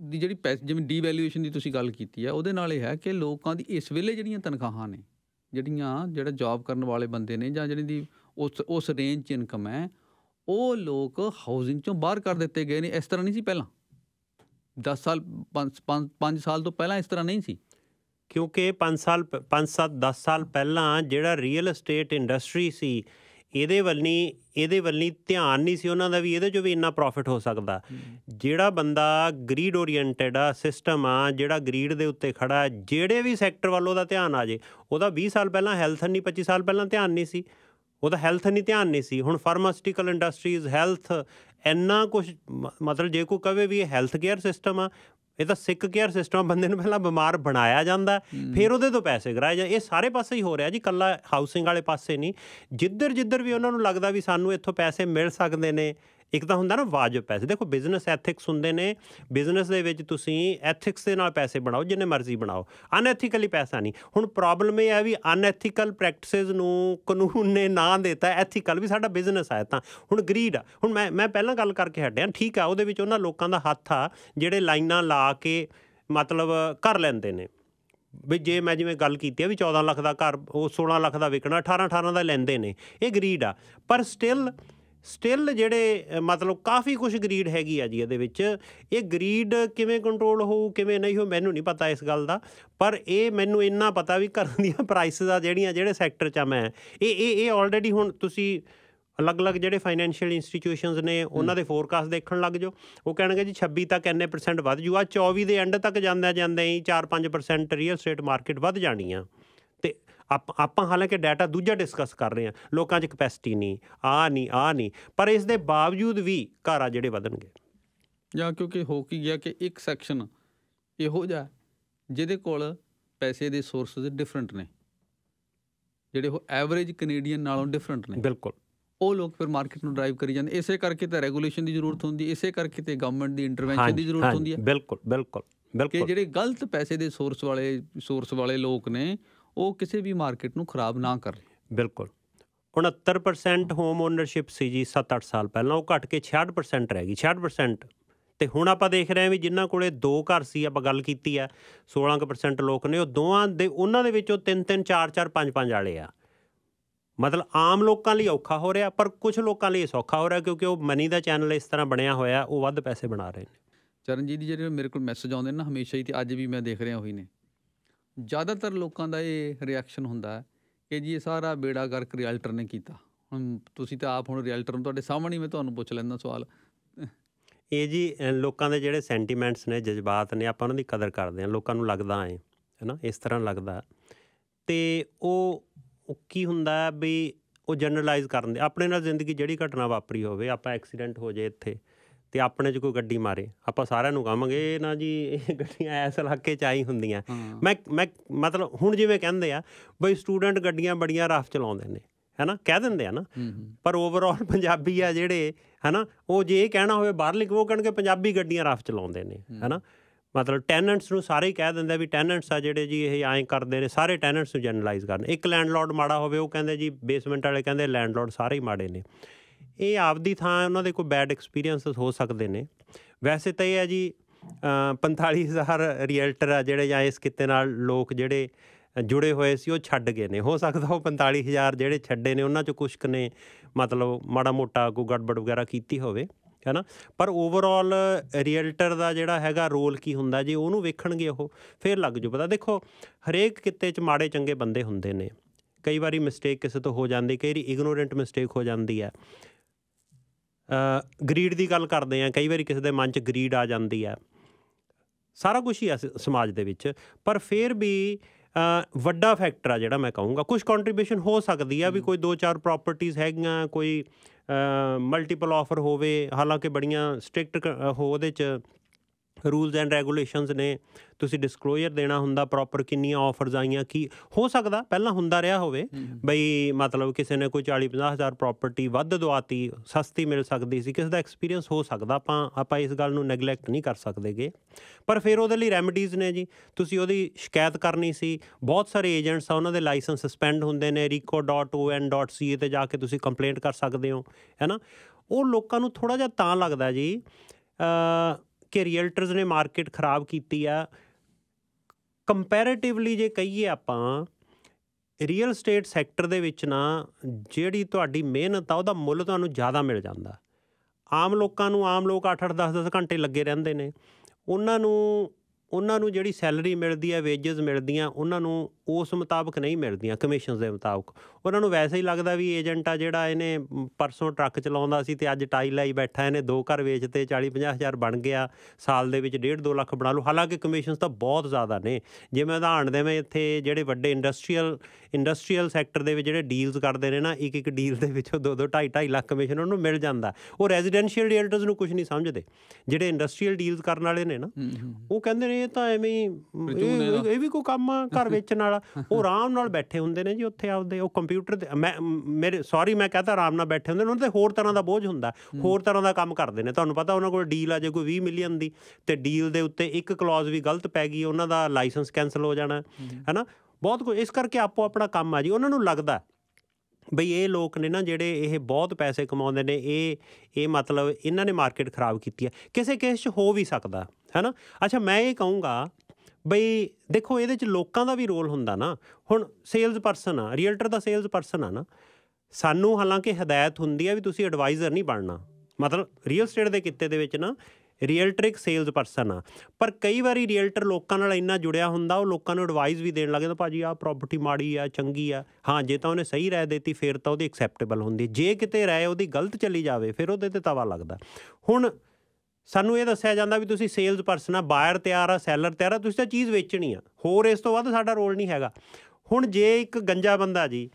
ਦੀ ਜਿਹੜੀ ਪੈਸੇ ਜਿਵੇਂ ਡੀਵੈਲਿਊਏਸ਼ਨ ਦੀ ਤੁਸੀਂ ਗੱਲ ਕੀਤੀ ਹੈ ਉਹਦੇ ਨਾਲ ਇਹ ਹੈ ਕਿ ਲੋਕਾਂ ਦੀ ਇਸ ਵੇਲੇ ਜਿਹੜੀਆਂ ਤਨਖਾਹਾਂ ਨੇ ਜਿਹੜੀਆਂ ਜਿਹੜਾ ਜੌਬ ਕਰਨ ਵਾਲੇ ਬੰਦੇ ਨੇ ਜਾਂ ਜਿਹੜੀ ਦੀ ਉਸ ਉਸ ਰੇਂਜ 'ਚ ਇਨਕਮ ਹੈ ਉਹ ਲੋਕ ਹਾਊਸਿੰਗ ਚੋਂ ਬਾਹਰ ਕਰ ਦਿੱਤੇ ਗਏ ਨੇ ਇਸ ਤਰ੍ਹਾਂ ਨਹੀਂ ਸੀ ਪਹਿਲਾਂ? 10 ਸਾਲ 5 5 ਸਾਲ ਤੋਂ ਪਹਿਲਾਂ ਇਸ ਤਰ੍ਹਾਂ ਨਹੀਂ ਸੀ? ਕਿਉਂਕਿ 5 ਸਾਲ 5 7 10 ਸਾਲ ਪਹਿਲਾਂ ਜਿਹੜਾ ਰੀਅਲ ਏਸਟੇਟ ਇੰਡਸਟਰੀ ਸੀ ਇਹਦੇ ਵੱਲਨੀ ਇਹਦੇ ਵੱਲਨੀ ਧਿਆਨ ਨਹੀਂ ਸੀ ਉਹਨਾਂ ਦਾ ਵੀ ਇਹਦੇ ਚੋਂ ਵੀ ਇੰਨਾ ਪ੍ਰੋਫਿਟ ਹੋ ਸਕਦਾ। ਜਿਹੜਾ ਬੰਦਾ ਗਰੀਡ ਓਰੀਐਂਟਡ ਆ ਸਿਸਟਮ ਆ ਜਿਹੜਾ ਗਰੀਡ ਦੇ ਉੱਤੇ ਖੜਾ ਜਿਹੜੇ ਵੀ ਸੈਕਟਰ ਵੱਲ ਉਹਦਾ ਧਿਆਨ ਆ ਜੇ ਉਹਦਾ 20 ਸਾਲ ਪਹਿਲਾਂ ਹੈਲਥ ਨਹੀਂ 25 ਸਾਲ ਪਹਿਲਾਂ ਧਿਆਨ ਨਹੀਂ ਸੀ। ਉਹਦਾ ਹੈਲਥ ਨਹੀਂ ਧਿਆਨ ਨਹੀਂ ਸੀ। ਹੁਣ ਫਾਰਮਾਸਿਊਟੀਕਲ ਇੰਡਸਟਰੀਜ਼ ਹੈਲਥ ਇੰਨਾ ਕੁਝ ਮਤਲਬ ਜੇ ਕੋਈ ਕਵੇ ਵੀ ਇਹ ਹੈਲਥ ਕੇਅਰ ਸਿਸਟਮ ਆ ਇਹ ਤਾਂ ਸਿੱਕ ਕੇਅਰ ਸਿਸਟਮ ਬੰਦੇ ਨੂੰ ਪਹਿਲਾਂ ਬਿਮਾਰ ਬਣਾਇਆ ਜਾਂਦਾ। ਫਿਰ ਉਹਦੇ ਤੋਂ ਪੈਸੇ ਕਰਾਏ ਜਾਂ ਇਹ ਸਾਰੇ ਪਾਸੇ ਹੀ ਹੋ ਰਿਹਾ ਜੀ ਕੱਲਾ ਹਾਊਸਿੰਗ ਵਾਲੇ ਪਾਸੇ ਨਹੀਂ। ਜਿੱਧਰ ਜਿੱਧਰ ਵੀ ਉਹਨਾਂ ਨੂੰ ਲੱਗਦਾ ਵੀ ਸਾਨੂੰ ਇੱਥੋਂ ਪੈਸੇ ਮਿਲ ਸਕਦੇ ਨੇ ਇੱਕ ਤਾਂ ਹੁੰਦਾ ਨਾ ਵਾਜਬ ਪੈਸੇ। ਦੇਖੋ ਬਿਜ਼ਨਸ ਐਥਿਕਸ ਹੁੰਦੇ ਨੇ। ਬਿਜ਼ਨਸ ਦੇ ਵਿੱਚ ਤੁਸੀਂ ਐਥਿਕਸ ਦੇ ਨਾਲ ਪੈਸੇ ਬਣਾਓ, ਜਿੰਨੇ ਮਰਜ਼ੀ ਬਣਾਓ। ਅਨਐਥੀਕਲੀ ਪੈਸਾ ਨਹੀਂ। ਹੁਣ ਪ੍ਰੋਬਲਮ ਇਹ ਆ ਵੀ ਅਨਐਥੀਕਲ ਪ੍ਰੈਕਟਿਸਸ ਨੂੰ ਕਾਨੂੰਨ ਨੇ ਨਾਂ ਦਿੱਤਾ। ਐਥੀਕਲ ਵੀ ਸਾਡਾ ਬਿਜ਼ਨਸ ਆ ਤਾਂ। ਹੁਣ ਗਰੀਡ ਆ। ਹੁਣ ਮੈਂ ਮੈਂ ਪਹਿਲਾਂ ਗੱਲ ਕਰਕੇ ਹਟਿਆ। ਠੀਕ ਆ, ਉਹਦੇ ਵਿੱਚ ਉਹਨਾਂ ਲੋਕਾਂ ਦਾ ਹੱਥ ਆ, ਜਿਹੜੇ ਲਾਈਨਾਂ ਲਾ ਕੇ ਮਤਲਬ ਕਰ ਲੈਂਦੇ ਨੇ। ਵੀ ਜੇ ਮੈਂ ਜਿਵੇਂ ਗੱਲ ਕੀਤੀ ਆ ਵੀ 14 ਲੱਖ ਦਾ ਘਰ, ਉਹ 16 ਲੱਖ ਦਾ ਵਿਕਣਾ 18 18 ਦਾ ਲੈਂਦੇ ਨੇ। ਇਹ ਗਰੀਡ ਆ। ਪਰ ਸਟਿਲ ਸਟਿਲ ਜਿਹੜੇ ਮਤਲਬ ਕਾਫੀ ਕੁਝ ਗਰੀਡ ਹੈਗੀ ਆ ਜੀ ਇਹਦੇ ਵਿੱਚ। ਇਹ ਗਰੀਡ ਕਿਵੇਂ ਕੰਟਰੋਲ ਹੋਊ ਕਿਵੇਂ ਨਹੀਂ ਹੋ ਮੈਨੂੰ ਨਹੀਂ ਪਤਾ ਇਸ ਗੱਲ ਦਾ। ਪਰ ਇਹ ਮੈਨੂੰ ਇੰਨਾ ਪਤਾ ਵੀ ਘਰਾਂ ਦੀਆਂ (laughs) ਪ੍ਰਾਈਸਸ ਆ ਜਿਹੜੀਆਂ ਜਿਹੜੇ ਸੈਕਟਰ 'ਚ ਆ ਮੈਂ। ਇਹ ਇਹ ਇਹ ਆਲਰੇਡੀ ਹੁਣ ਤੁਸੀਂ ਅਲੱਗ-ਅਲੱਗ ਜਿਹੜੇ ਫਾਈਨੈਂਸ਼ੀਅਲ ਇੰਸਟੀਟਿਊਸ਼ਨਸ ਨੇ ਉਹਨਾਂ ਦੇ ਫੋਰਕਾਸਟ ਦੇਖਣ ਲੱਗ ਜਾਓ। ਉਹ ਕਹਿਣਗੇ ਜੀ 26 ਤੱਕ ਇੰਨੇ ਪਰਸੈਂਟ ਵੱਧ ਜੂ ਆ 24 ਦੇ ਐਂਡ ਤੱਕ ਜਾਂਦੇ ਜਾਂਦੇ ਹੀ 4-5% ਰੀਅਲ ਸਟੇਟ ਮਾਰਕੀਟ ਵੱਧ ਜਾਣੀ ਆ। ਆਪ- ਹਾਲਾਂਕਿ ਡਾਟਾ ਦੂਜਾ ਡਿਸਕਸ ਕਰ ਰਹੇ ਹਾਂ ਲੋਕਾਂ 'ਚ ਕਪੈਸਿਟੀ ਨਹੀਂ ਆ ਨਹੀਂ ਆ ਨਹੀਂ ਪਰ ਇਸ ਦੇ ਬਾਵਜੂਦ ਵੀ ਘਰ ਆ ਜਿਹੜੇ ਵਧਣਗੇ। ਜਾਂ ਕਿਉਂਕਿ ਹੋ ਕੀ ਗਿਆ ਕਿ ਇੱਕ ਸੈਕਸ਼ਨ ਇਹੋ ਜਿਹਾ ਜਿਹਦੇ ਕੋਲ ਪੈਸੇ ਦੇ ਸੋਰਸਸ ਡਿਫਰੈਂਟ ਨੇ ਜਿਹੜੇ ਉਹ ਐਵਰੇਜ ਕੈਨੇਡੀਅਨ ਨਾਲੋਂ ਡਿਫਰੈਂਟ ਨੇ। ਬਿਲਕੁਲ। ਉਹ ਲੋਕ ਫਿਰ ਮਾਰਕੀਟ ਨੂੰ ਡਰਾਈਵ ਕਰੀ ਜਾਂਦੇ ਇਸੇ ਕਰਕੇ ਤਾਂ ਰੈਗੂਲੇਸ਼ਨ ਦੀ ਜ਼ਰੂਰਤ ਹੁੰਦੀ ਇਸੇ ਕਰਕੇ ਤੇ ਗਵਰਨਮੈਂਟ ਦੀ ਇੰਟਰਵੈਂਸ਼ਨ ਦੀ ਜ਼ਰੂਰਤ ਹੁੰਦੀ ਹੈ। ਬਿਲਕੁਲ ਬਿਲਕੁਲ ਕਿ ਬਿਲਕੁਲ। ਜਿਹੜੇ ਗਲਤ ਪੈਸੇ ਦੇ ਸੋਰਸ ਵਾਲੇ ਸੋਰਸ ਵਾਲੇ ਲੋਕ ਨੇ ਉਹ ਕਿਸੇ ਵੀ ਮਾਰਕੀਟ ਨੂੰ ਖਰਾਬ ਨਾ ਕਰਨ ਬਿਲਕੁਲ। 69% ਹੋਮ ਓਨਰਸ਼ਿਪ ਸੀ ਜੀ 7-8 ਸਾਲ ਪਹਿਲਾਂ ਉਹ ਘਟ ਕੇ 66% ਰਹਿ ਗਈ 66% ਤੇ ਹੁਣ ਆਪਾਂ ਦੇਖ ਰਹੇ ਹਾਂ ਵੀ ਜਿਨ੍ਹਾਂ ਕੋਲੇ ਦੋ ਘਰ ਸੀ ਆਪਾਂ ਗੱਲ ਕੀਤੀ ਆ 16% ਲੋਕ ਨੇ ਉਹ ਦੋਵਾਂ ਦੇ ਉਹਨਾਂ ਦੇ ਵਿੱਚੋਂ 3-3 4-4 5-5 ਵਾਲੇ ਆ। ਮਤਲਬ ਆਮ ਲੋਕਾਂ ਲਈ ਔਖਾ ਹੋ ਰਿਹਾ ਪਰ ਕੁਝ ਲੋਕਾਂ ਲਈ ਸੌਖਾ ਹੋ ਰਿਹਾ ਕਿਉਂਕਿ ਉਹ ਮਨੀ ਦਾ ਚੈਨਲ ਇਸ ਤਰ੍ਹਾਂ ਬਣਿਆ ਹੋਇਆ ਉਹ ਵੱਧ ਪੈਸੇ ਬਣਾ ਰਹੇ ਨੇ। ਚਰਨਜੀਤ ਜੀ ਜਿਹੜੇ ਮੇਰੇ ਕੋਲ ਮੈਸੇਜ ਆਉਂਦੇ ਨੇ ਨਾ ਹਮੇਸ਼ਾ ਹੀ ਤੇ ਅੱਜ ਵੀ ਮੈਂ ਦੇਖ ਰਿਹਾ ਉਹੀ ਨੇ। ਜ਼ਿਆਦਾਤਰ ਲੋਕਾਂ ਦਾ ਇਹ ਰਿਐਕਸ਼ਨ ਹੁੰਦਾ ਕਿ ਜੀ ਇਹ ਸਾਰਾ ਬੇੜਾ ਗਰਕ ਰਿਐਲਟਰ ਨੇ ਕੀਤਾ। ਹੁਣ ਤੁਸੀਂ ਤਾਂ ਆਪ ਹੁਣ ਰਿਐਲਟਰ ਨੂੰ ਤੁਹਾਡੇ ਸਾਹਮਣੇ ਮੈਂ ਤੁਹਾਨੂੰ ਪੁੱਛ ਲੈਂਦਾ ਸਵਾਲ। ਇਹ ਜੀ ਲੋਕਾਂ ਦੇ ਜਿਹੜੇ ਸੈਂਟੀਮੈਂਟਸ ਨੇ, ਜਜ਼ਬਾਤ ਨੇ, ਆਪਾਂ ਉਹਨਾਂ ਦੀ ਕਦਰ ਕਰਦੇ ਹਾਂ, ਲੋਕਾਂ ਨੂੰ ਲੱਗਦਾ ਹੈ ਹੈਨਾ, ਇਸ ਤਰ੍ਹਾਂ ਲੱਗਦਾ ਤੇ ਉਹ ਕੀ ਹੁੰਦਾ ਵੀ ਉਹ ਜਨਰਲਾਈਜ਼ ਕਰਨ ਦੇ, ਆਪਣੇ ਨਾਲ ਜ਼ਿੰਦਗੀ ਜਿਹੜੀ ਘਟਨਾ ਵਾਪਰੀ ਹੋਵੇ, ਆਪਾਂ ਐਕਸੀਡੈਂਟ ਹੋ ਜੇ ਇੱਥੇ ਤੇ ਆਪਣੇ 'ਚ ਕੋਈ ਗੱਡੀ ਮਾਰੇ। ਆਪਾਂ ਸਾਰਿਆਂ ਨੂੰ ਕਹਾਂਗੇ ਇਹ ਨਾ ਜੀ ਇਹ ਗੱਡੀਆਂ ਐਸ ਇਲਾਕੇ 'ਚ ਆਈ ਹੁੰਦੀਆਂ। ਮੈਂ ਮੈਂ ਮਤਲਬ ਹੁਣ ਜਿਵੇਂ ਕਹਿੰਦੇ ਆ ਬਈ ਸਟੂਡੈਂਟ ਗੱਡੀਆਂ ਬੜੀਆਂ ਰਫ ਚਲਾਉਂਦੇ ਨੇ ਹੈਨਾ ਕਹਿ ਦਿੰਦੇ ਆ ਨਾ। ਪਰ ਓਵਰਆਲ ਪੰਜਾਬੀ ਆ ਜਿਹੜੇ ਹਨਾ ਉਹ ਜੇ ਇਹ ਕਹਿਣਾ ਹੋਵੇ ਬਾਹਰਲੇ ਉਹ ਕਹਿਣਗੇ ਪੰਜਾਬੀ ਗੱਡੀਆਂ ਰਫ ਚਲਾਉਂਦੇ ਨੇ ਹਨਾ ਮਤਲਬ ਟੈਨੈਂਟਸ ਨੂੰ ਸਾਰੇ ਹੀ ਕਹਿ ਦਿੰਦੇ ਵੀ ਟੈਨੈਂਟਸ ਆ ਜਿਹੜੇ ਜੀ ਇਹ ਐਂ ਕਰਦੇ ਨੇ ਸਾਰੇ ਟੈਨੈਂਟਸ ਨੂੰ ਜਨਰਲਾਈਜ਼ ਕਰਨ। ਇੱਕ ਲੈਂਡਲੋਰਡ ਮਾੜਾ ਹੋਵੇ ਉਹ ਕਹਿੰਦੇ ਜੀ ਬੇਸਮੈਂਟ ਵਾਲੇ ਕਹਿੰਦੇ ਲੈਂਡਲੋਰਡ ਸਾਰੇ ਹੀ ਮਾੜੇ ਨੇ। ਇਹ ਆਪਦੀ ਥਾਂ ਉਹਨਾਂ ਦੇ ਕੋਈ ਬੈਡ ਐਕਸਪੀਰੀਅੰਸਸ ਹੋ ਸਕਦੇ ਨੇ। ਵੈਸੇ ਤਾਂ ਇਹ ਹੈ ਜੀ ਅ, 45000 ਰੀਅਲਟਰ ਆ ਜਿਹੜੇ ਜਾਂ ਇਸ ਕਿੱਤੇ ਨਾਲ ਲੋਕ ਜਿਹੜੇ ਜੁੜੇ ਹੋਏ ਸੀ ਉਹ ਛੱਡ ਗਏ ਨੇ। ਹੋ ਸਕਦਾ ਉਹ 45000 ਜਿਹੜੇ ਛੱਡੇ ਨੇ ਉਹਨਾਂ ਚ ਕੁਝ ਕੁ ਨੇ ਮਤਲਬ ਮਾੜਾ ਮੋਟਾ ਕੋਈ ਗੜਬੜ ਵਗੈਰਾ ਕੀਤੀ ਹੋਵੇ ਹੈਨਾ? ਪਰ ਓਵਰਆਲ ਰੀਅਲਟਰ ਦਾ ਜਿਹੜਾ ਹੈਗਾ ਰੋਲ ਕੀ ਹੁੰਦਾ ਜੇ ਉਹਨੂੰ ਵੇਖਣਗੇ ਉਹ ਫਿਰ ਲੱਗ ਜੂ ਪਤਾ। ਦੇਖੋ ਹਰੇਕ ਕਿੱਤੇ 'ਚ ਮਾੜੇ ਚੰਗੇ ਬੰਦੇ ਹੁੰਦੇ ਨੇ। ਕਈ ਵਾਰੀ ਮਿਸਟੇਕ ਕਿਸੇ ਤੋਂ ਹੋ ਜਾਂਦੀ ਕਈ ਵਾਰੀ ਇਗਨੋਰੈਂਟ ਮਿਸਟੇਕ ਹੋ ਜਾਂਦੀ ਹੈ। ਗਰੀਡ ਦੀ ਗੱਲ ਕਰਦੇ ਆ ਕਈ ਵਾਰੀ ਕਿਸੇ ਦੇ ਮਨ 'ਚ ਗਰੀਡ ਆ ਜਾਂਦੀ ਹੈ। ਸਾਰਾ ਕੁਝ ਹੀ ਆ ਸਮਾਜ ਦੇ ਵਿੱਚ ਪਰ ਫਿਰ ਵੀ ਵੱਡਾ ਫੈਕਟਰ ਆ ਜਿਹੜਾ ਮੈਂ ਕਹੂੰਗਾ ਕੁਝ ਕੰਟਰੀਬਿਊਸ਼ਨ ਹੋ ਸਕਦੀ ਆ ਵੀ ਕੋਈ ਦੋ ਚਾਰ ਪ੍ਰਾਪਰਟੀਆਂ ਹੈਗੀਆਂ ਕੋਈ ਮਲਟੀਪਲ ਆਫਰ ਹੋਵੇ ਹਾਲਾਂਕਿ ਬੜੀਆਂ ਸਟ੍ਰਿਕਟ ਹੋ ਉਹਦੇ ਚ ਰੂਲਸ ਐਂਡ ਰੈਗੂਲੇਸ਼ਨਸ ਨੇ ਤੁਸੀਂ ਡਿਸਕਲੋਜ਼ਰ ਦੇਣਾ ਹੁੰਦਾ ਪ੍ਰੋਪਰ ਕਿੰਨੀਆਂ ਆਫਰਸ ਆਈਆਂ ਕੀ ਹੋ ਸਕਦਾ ਪਹਿਲਾਂ ਹੁੰਦਾ ਰਿਹਾ ਹੋਵੇ ਬਈ ਮਤਲਬ ਕਿਸੇ ਨੇ ਕੋਈ 40 50 ਹਜ਼ਾਰ ਪ੍ਰਾਪਰਟੀ ਵੱਧ ਦਵਾਤੀ ਸਸਤੀ ਮਿਲ ਸਕਦੀ ਸੀ ਕਿਸੇ ਦਾ ਐਕਸਪੀਰੀਅੰਸ ਹੋ ਸਕਦਾ ਆਪਾਂ ਆਪਾਂ ਇਸ ਗੱਲ ਨੂੰ ਨੈਗਲੈਕਟ ਨਹੀਂ ਕਰ ਸਕਦੇਗੇ। ਪਰ ਫਿਰ ਉਹਦੇ ਲਈ ਰੈਮਡੀਜ਼ ਨੇ ਜੀ ਤੁਸੀਂ ਉਹਦੀ ਸ਼ਿਕਾਇਤ ਕਰਨੀ ਸੀ ਬਹੁਤ ਸਾਰੇ ਏਜੰਟਸ ਆ ਉਹਨਾਂ ਦੇ ਲਾਇਸੈਂਸ ਸਸਪੈਂਡ ਹੁੰਦੇ ਨੇ rico.on.ca ਤੇ ਜਾ ਕੇ ਤੁਸੀਂ ਕੰਪਲੇਂਟ ਕਰ ਸਕਦੇ ਹੋ ਹੈਨਾ ਉਹ ਲੋਕਾਂ ਨੂੰ ਥੋੜਾ ਜਿਹਾ ਤਾਂ ਲੱਗਦਾ ਜੀ ਅ ਕਿ ਰੀਅਲਟਰਸ ਨੇ ਮਾਰਕੀਟ ਖਰਾਬ ਕੀਤੀ ਆ। ਕੰਪੈਰੀਟਿਵਲੀ ਜੇ ਕਹੀਏ ਆਪਾਂ ਰੀਅਲ ਸਟੇਟ ਸੈਕਟਰ ਦੇ ਵਿੱਚ ਨਾ, ਜਿਹੜੀ ਤੁਹਾਡੀ ਮਿਹਨਤ ਆ, ਉਹਦਾ ਮੁੱਲ ਤੁਹਾਨੂੰ ਜ਼ਿਆਦਾ ਮਿਲ ਜਾਂਦਾ। ਆਮ ਲੋਕਾਂ ਨੂੰ, ਆਮ ਲੋਕ 8-8 10-10 ਘੰਟੇ ਲੱਗੇ ਰਹਿੰਦੇ ਨੇ। ਉਹਨਾਂ ਨੂੰ ਉਹਨਾਂ ਨੂੰ ਜਿਹੜੀ ਸੈਲਰੀ ਮਿਲਦੀ ਹੈ ਵੇਜਸ ਮਿਲਦੀਆਂ ਉਹਨਾਂ ਨੂੰ ਉਸ ਮੁਤਾਬਕ ਨਹੀਂ ਮਿਲਦੀਆਂ ਕਮਿਸ਼ਨਸ ਦੇ ਮੁਤਾਬਕ। ਉਹਨਾਂ ਨੂੰ ਵੈਸੇ ਹੀ ਲੱਗਦਾ ਵੀ ਏਜੰਟ ਆ ਜਿਹੜਾ ਇਹਨੇ ਪਰਸੋਂ ਟਰੱਕ ਚਲਾਉਂਦਾ ਸੀ ਤੇ ਅੱਜ ਟਾਈ ਲਾਈ ਬੈਠਾ ਇਹਨੇ ਦੋ ਘਰ ਵੇਚਤੇ 40-50 ਹਜ਼ਾਰ ਬਣ ਗਿਆ ਸਾਲ ਦੇ ਵਿੱਚ 1.5-2 ਲੱਖ ਬਣਾ ਲਓ। ਹਾਲਾਂਕਿ ਕਮਿਸ਼ਨਸ ਤਾਂ ਬਹੁਤ ਜ਼ਿਆਦਾ ਨੇ। ਜੇ ਮੈਂ ਉਦਾਹਰਣ ਦੇਵਾਂ ਇੱਥੇ ਜਿਹੜੇ ਵੱਡੇ ਇੰਡਸਟਰੀਅਲ ਇੰਡਸਟਰੀਅਲ ਸੈਕਟਰ ਦੇ ਵਿੱਚ ਜਿਹੜੇ ਡੀਲਸ ਕਰਦੇ ਨੇ ਨਾ ਇੱਕ ਇੱਕ ਡੀਲ ਦੇ ਵਿੱਚੋਂ 2-2 2.5 ਲੱਖ ਕਮਿਸ਼ਨ ਉਹਨੂੰ ਮਿਲ ਜਾਂਦਾ। ਉਹ ਰੈਜ਼ੀਡੈਂਸ਼ੀਅਲ ਰੀਅਲਟਰਸ ਨੂੰ ਕੁਝ ਨਹੀਂ ਸਮਝਦੇ। ਜਿਹੜੇ ਇੰਡਸਟਰੀਅਲ ਡੀਲਸ ਕਰਨ ਵਾਲੇ ਨੇ ਨਾ ਉਹ ਕਹਿੰਦੇ ਨੇ ਇਹ ਤਾਂ ਐਵੇਂ ਹੀ ਇਹ ਵੀ ਕੋਈ ਕੰਮ ਆ ਘਰ ਵੇਚਣ ਵਾਲਾ। ਉਹ ਆਰਾਮ ਨਾਲ ਬੈਠੇ ਹੁੰਦੇ ਨੇ ਜੀ ਉੱਥੇ ਆਪਦੇ ਉਹ ਕੰਪਿਊਟਰ ਤੇ ਮੈਂ ਮ- ਮੇਰੇ ਸੌਰੀ ਮੈਂ ਕਹਤਾ ਆਰਾਮ ਨਾਲ ਬੈਠੇ ਹੁੰਦੇ ਨੇ ਉਹਨਾਂ ਤੇ ਹੋਰ ਤਰ੍ਹਾਂ ਦਾ ਬੋਝ ਹੁੰਦਾ। ਹੋਰ ਤਰ੍ਹਾਂ ਦਾ ਕੰਮ ਕਰਦੇ ਨੇ। ਤੁਹਾਨੂੰ ਪਤਾ ਉਹਨਾਂ ਕੋਲ ਡੀਲ ਆ ਜੇ ਕੋਈ 20 ਮਿਲੀਅਨ ਦੀ ਤੇ ਡੀਲ ਦੇ ਉੱਤੇ ਇੱਕ ਕਲੌਜ਼ ਵੀ ਗਲਤ ਪੈ ਗਈ ਉਹਨਾਂ ਦਾ ਲਾਇਸੈਂਸ ਕੈਨਸਲ ਹੋ ਜਾਣਾ ਹੈਨਾ? ਬਹੁਤ ਕੁਝ ਇਸ ਕਰਕੇ ਆਪੋ ਆਪਣਾ ਕੰਮ ਆ ਜੀ। ਉਹਨਾਂ ਨੂੰ ਲੱਗਦਾ ਬਈ ਇਹ ਲੋਕ ਨੇ ਨਾ ਜਿਹੜੇ ਇਹ ਬਹੁਤ ਪੈਸੇ ਕਮਾਉਂਦੇ ਨੇ ਇਹ ਇਹ ਮਤਲਬ ਇਹਨਾਂ ਨੇ ਮਾਰਕੀਟ ਖਰਾਬ ਕੀਤੀ ਹੈ ਕਿਸੇ ਕੇਸ 'ਚ ਹੋ ਵੀ ਸਕਦਾ। ਹੈਨਾ? ਅੱਛਾ, ਮੈਂ ਇਹ ਕਹੂੰਗਾ ਬਈ ਦੇਖੋ, ਇਹਦੇ 'ਚ ਲੋਕਾਂ ਦਾ ਵੀ ਰੋਲ ਹੁੰਦਾ ਨਾ। ਹੁਣ ਸੇਲਸ ਪਰਸਨ ਆ ਰੀਅਲਟਰ ਦਾ ਸੇਲਸ ਪਰਸਨ ਆ ਨਾ। ਸਾਨੂੰ ਹਾਲਾਂਕਿ ਹਦਾਇਤ ਹੁੰਦੀ ਆ ਵੀ ਤੁਸੀਂ ਐਡਵਾਈਜ਼ਰ ਨਹੀਂ ਬਣਨਾ। ਮਤਲਬ ਰੀਅਲ ਸਟੇਟ ਦੇ ਕਿੱਤੇ ਦੇ ਵਿੱਚ ਨਾ ਰੀਅਲਟਰ ਇੱਕ ਸੇਲਸ ਪਰਸਨ ਆ। ਪਰ ਕਈ ਵਾਰੀ ਰੀਅਲਟਰ ਲੋਕਾਂ ਨਾਲ ਇੰਨਾ ਜੁੜਿਆ ਹੁੰਦਾ, ਉਹ ਲੋਕਾਂ ਨੂੰ ਐਡਵਾਈਸ ਵੀ ਦੇਣ ਲੱਗ ਜਾਂਦਾ, ਭਾਜੀ, ਆਹ ਪ੍ਰਾਪਰਟੀ ਮਾੜੀ ਆ, ਚੰਗੀ ਆ। ਹਾਂ, ਜੇ ਤਾਂ ਉਹਨੇ ਸਹੀ ਰਾਏ ਦਿੱਤੀ, ਫਿਰ ਤਾਂ ਉਹਦੀ ਐਕਸੈਪਟੇਬਲ ਹੁੰਦੀ। ਜੇ ਕਿਤੇ ਰਾਏ ਉਹਦੀ ਗਲਤ ਚੱਲੀ ਜਾਵੇ, ਫਿਰ ਉਹਦੇ ਤੇ ਤਵਾ ਲੱਗਦਾ। ਹੁਣ ਸਾਨੂੰ ਇਹ ਦੱਸਿਆ ਜਾਂਦਾ ਵੀ ਤੁਸੀਂ ਸੇਲਸ ਪਰਸਨ ਆ ਬਾਇਰ ਤਿਆਰ ਆ ਸੈਲਰ ਤਿਆਰ ਆ, ਤੁਸੀਂ ਤਾਂ ਚੀਜ਼ ਵੇਚਣੀ ਆ। ਹੋਰ ਇਸ ਤੋਂ ਵੱਧ ਸਾਡਾ ਰੋਲ ਨਹੀਂ ਹੈਗਾ। ਹੁਣ ਜੇ ਇੱਕ ਗੰਜਾ ਬੰਦਾ ਜੀ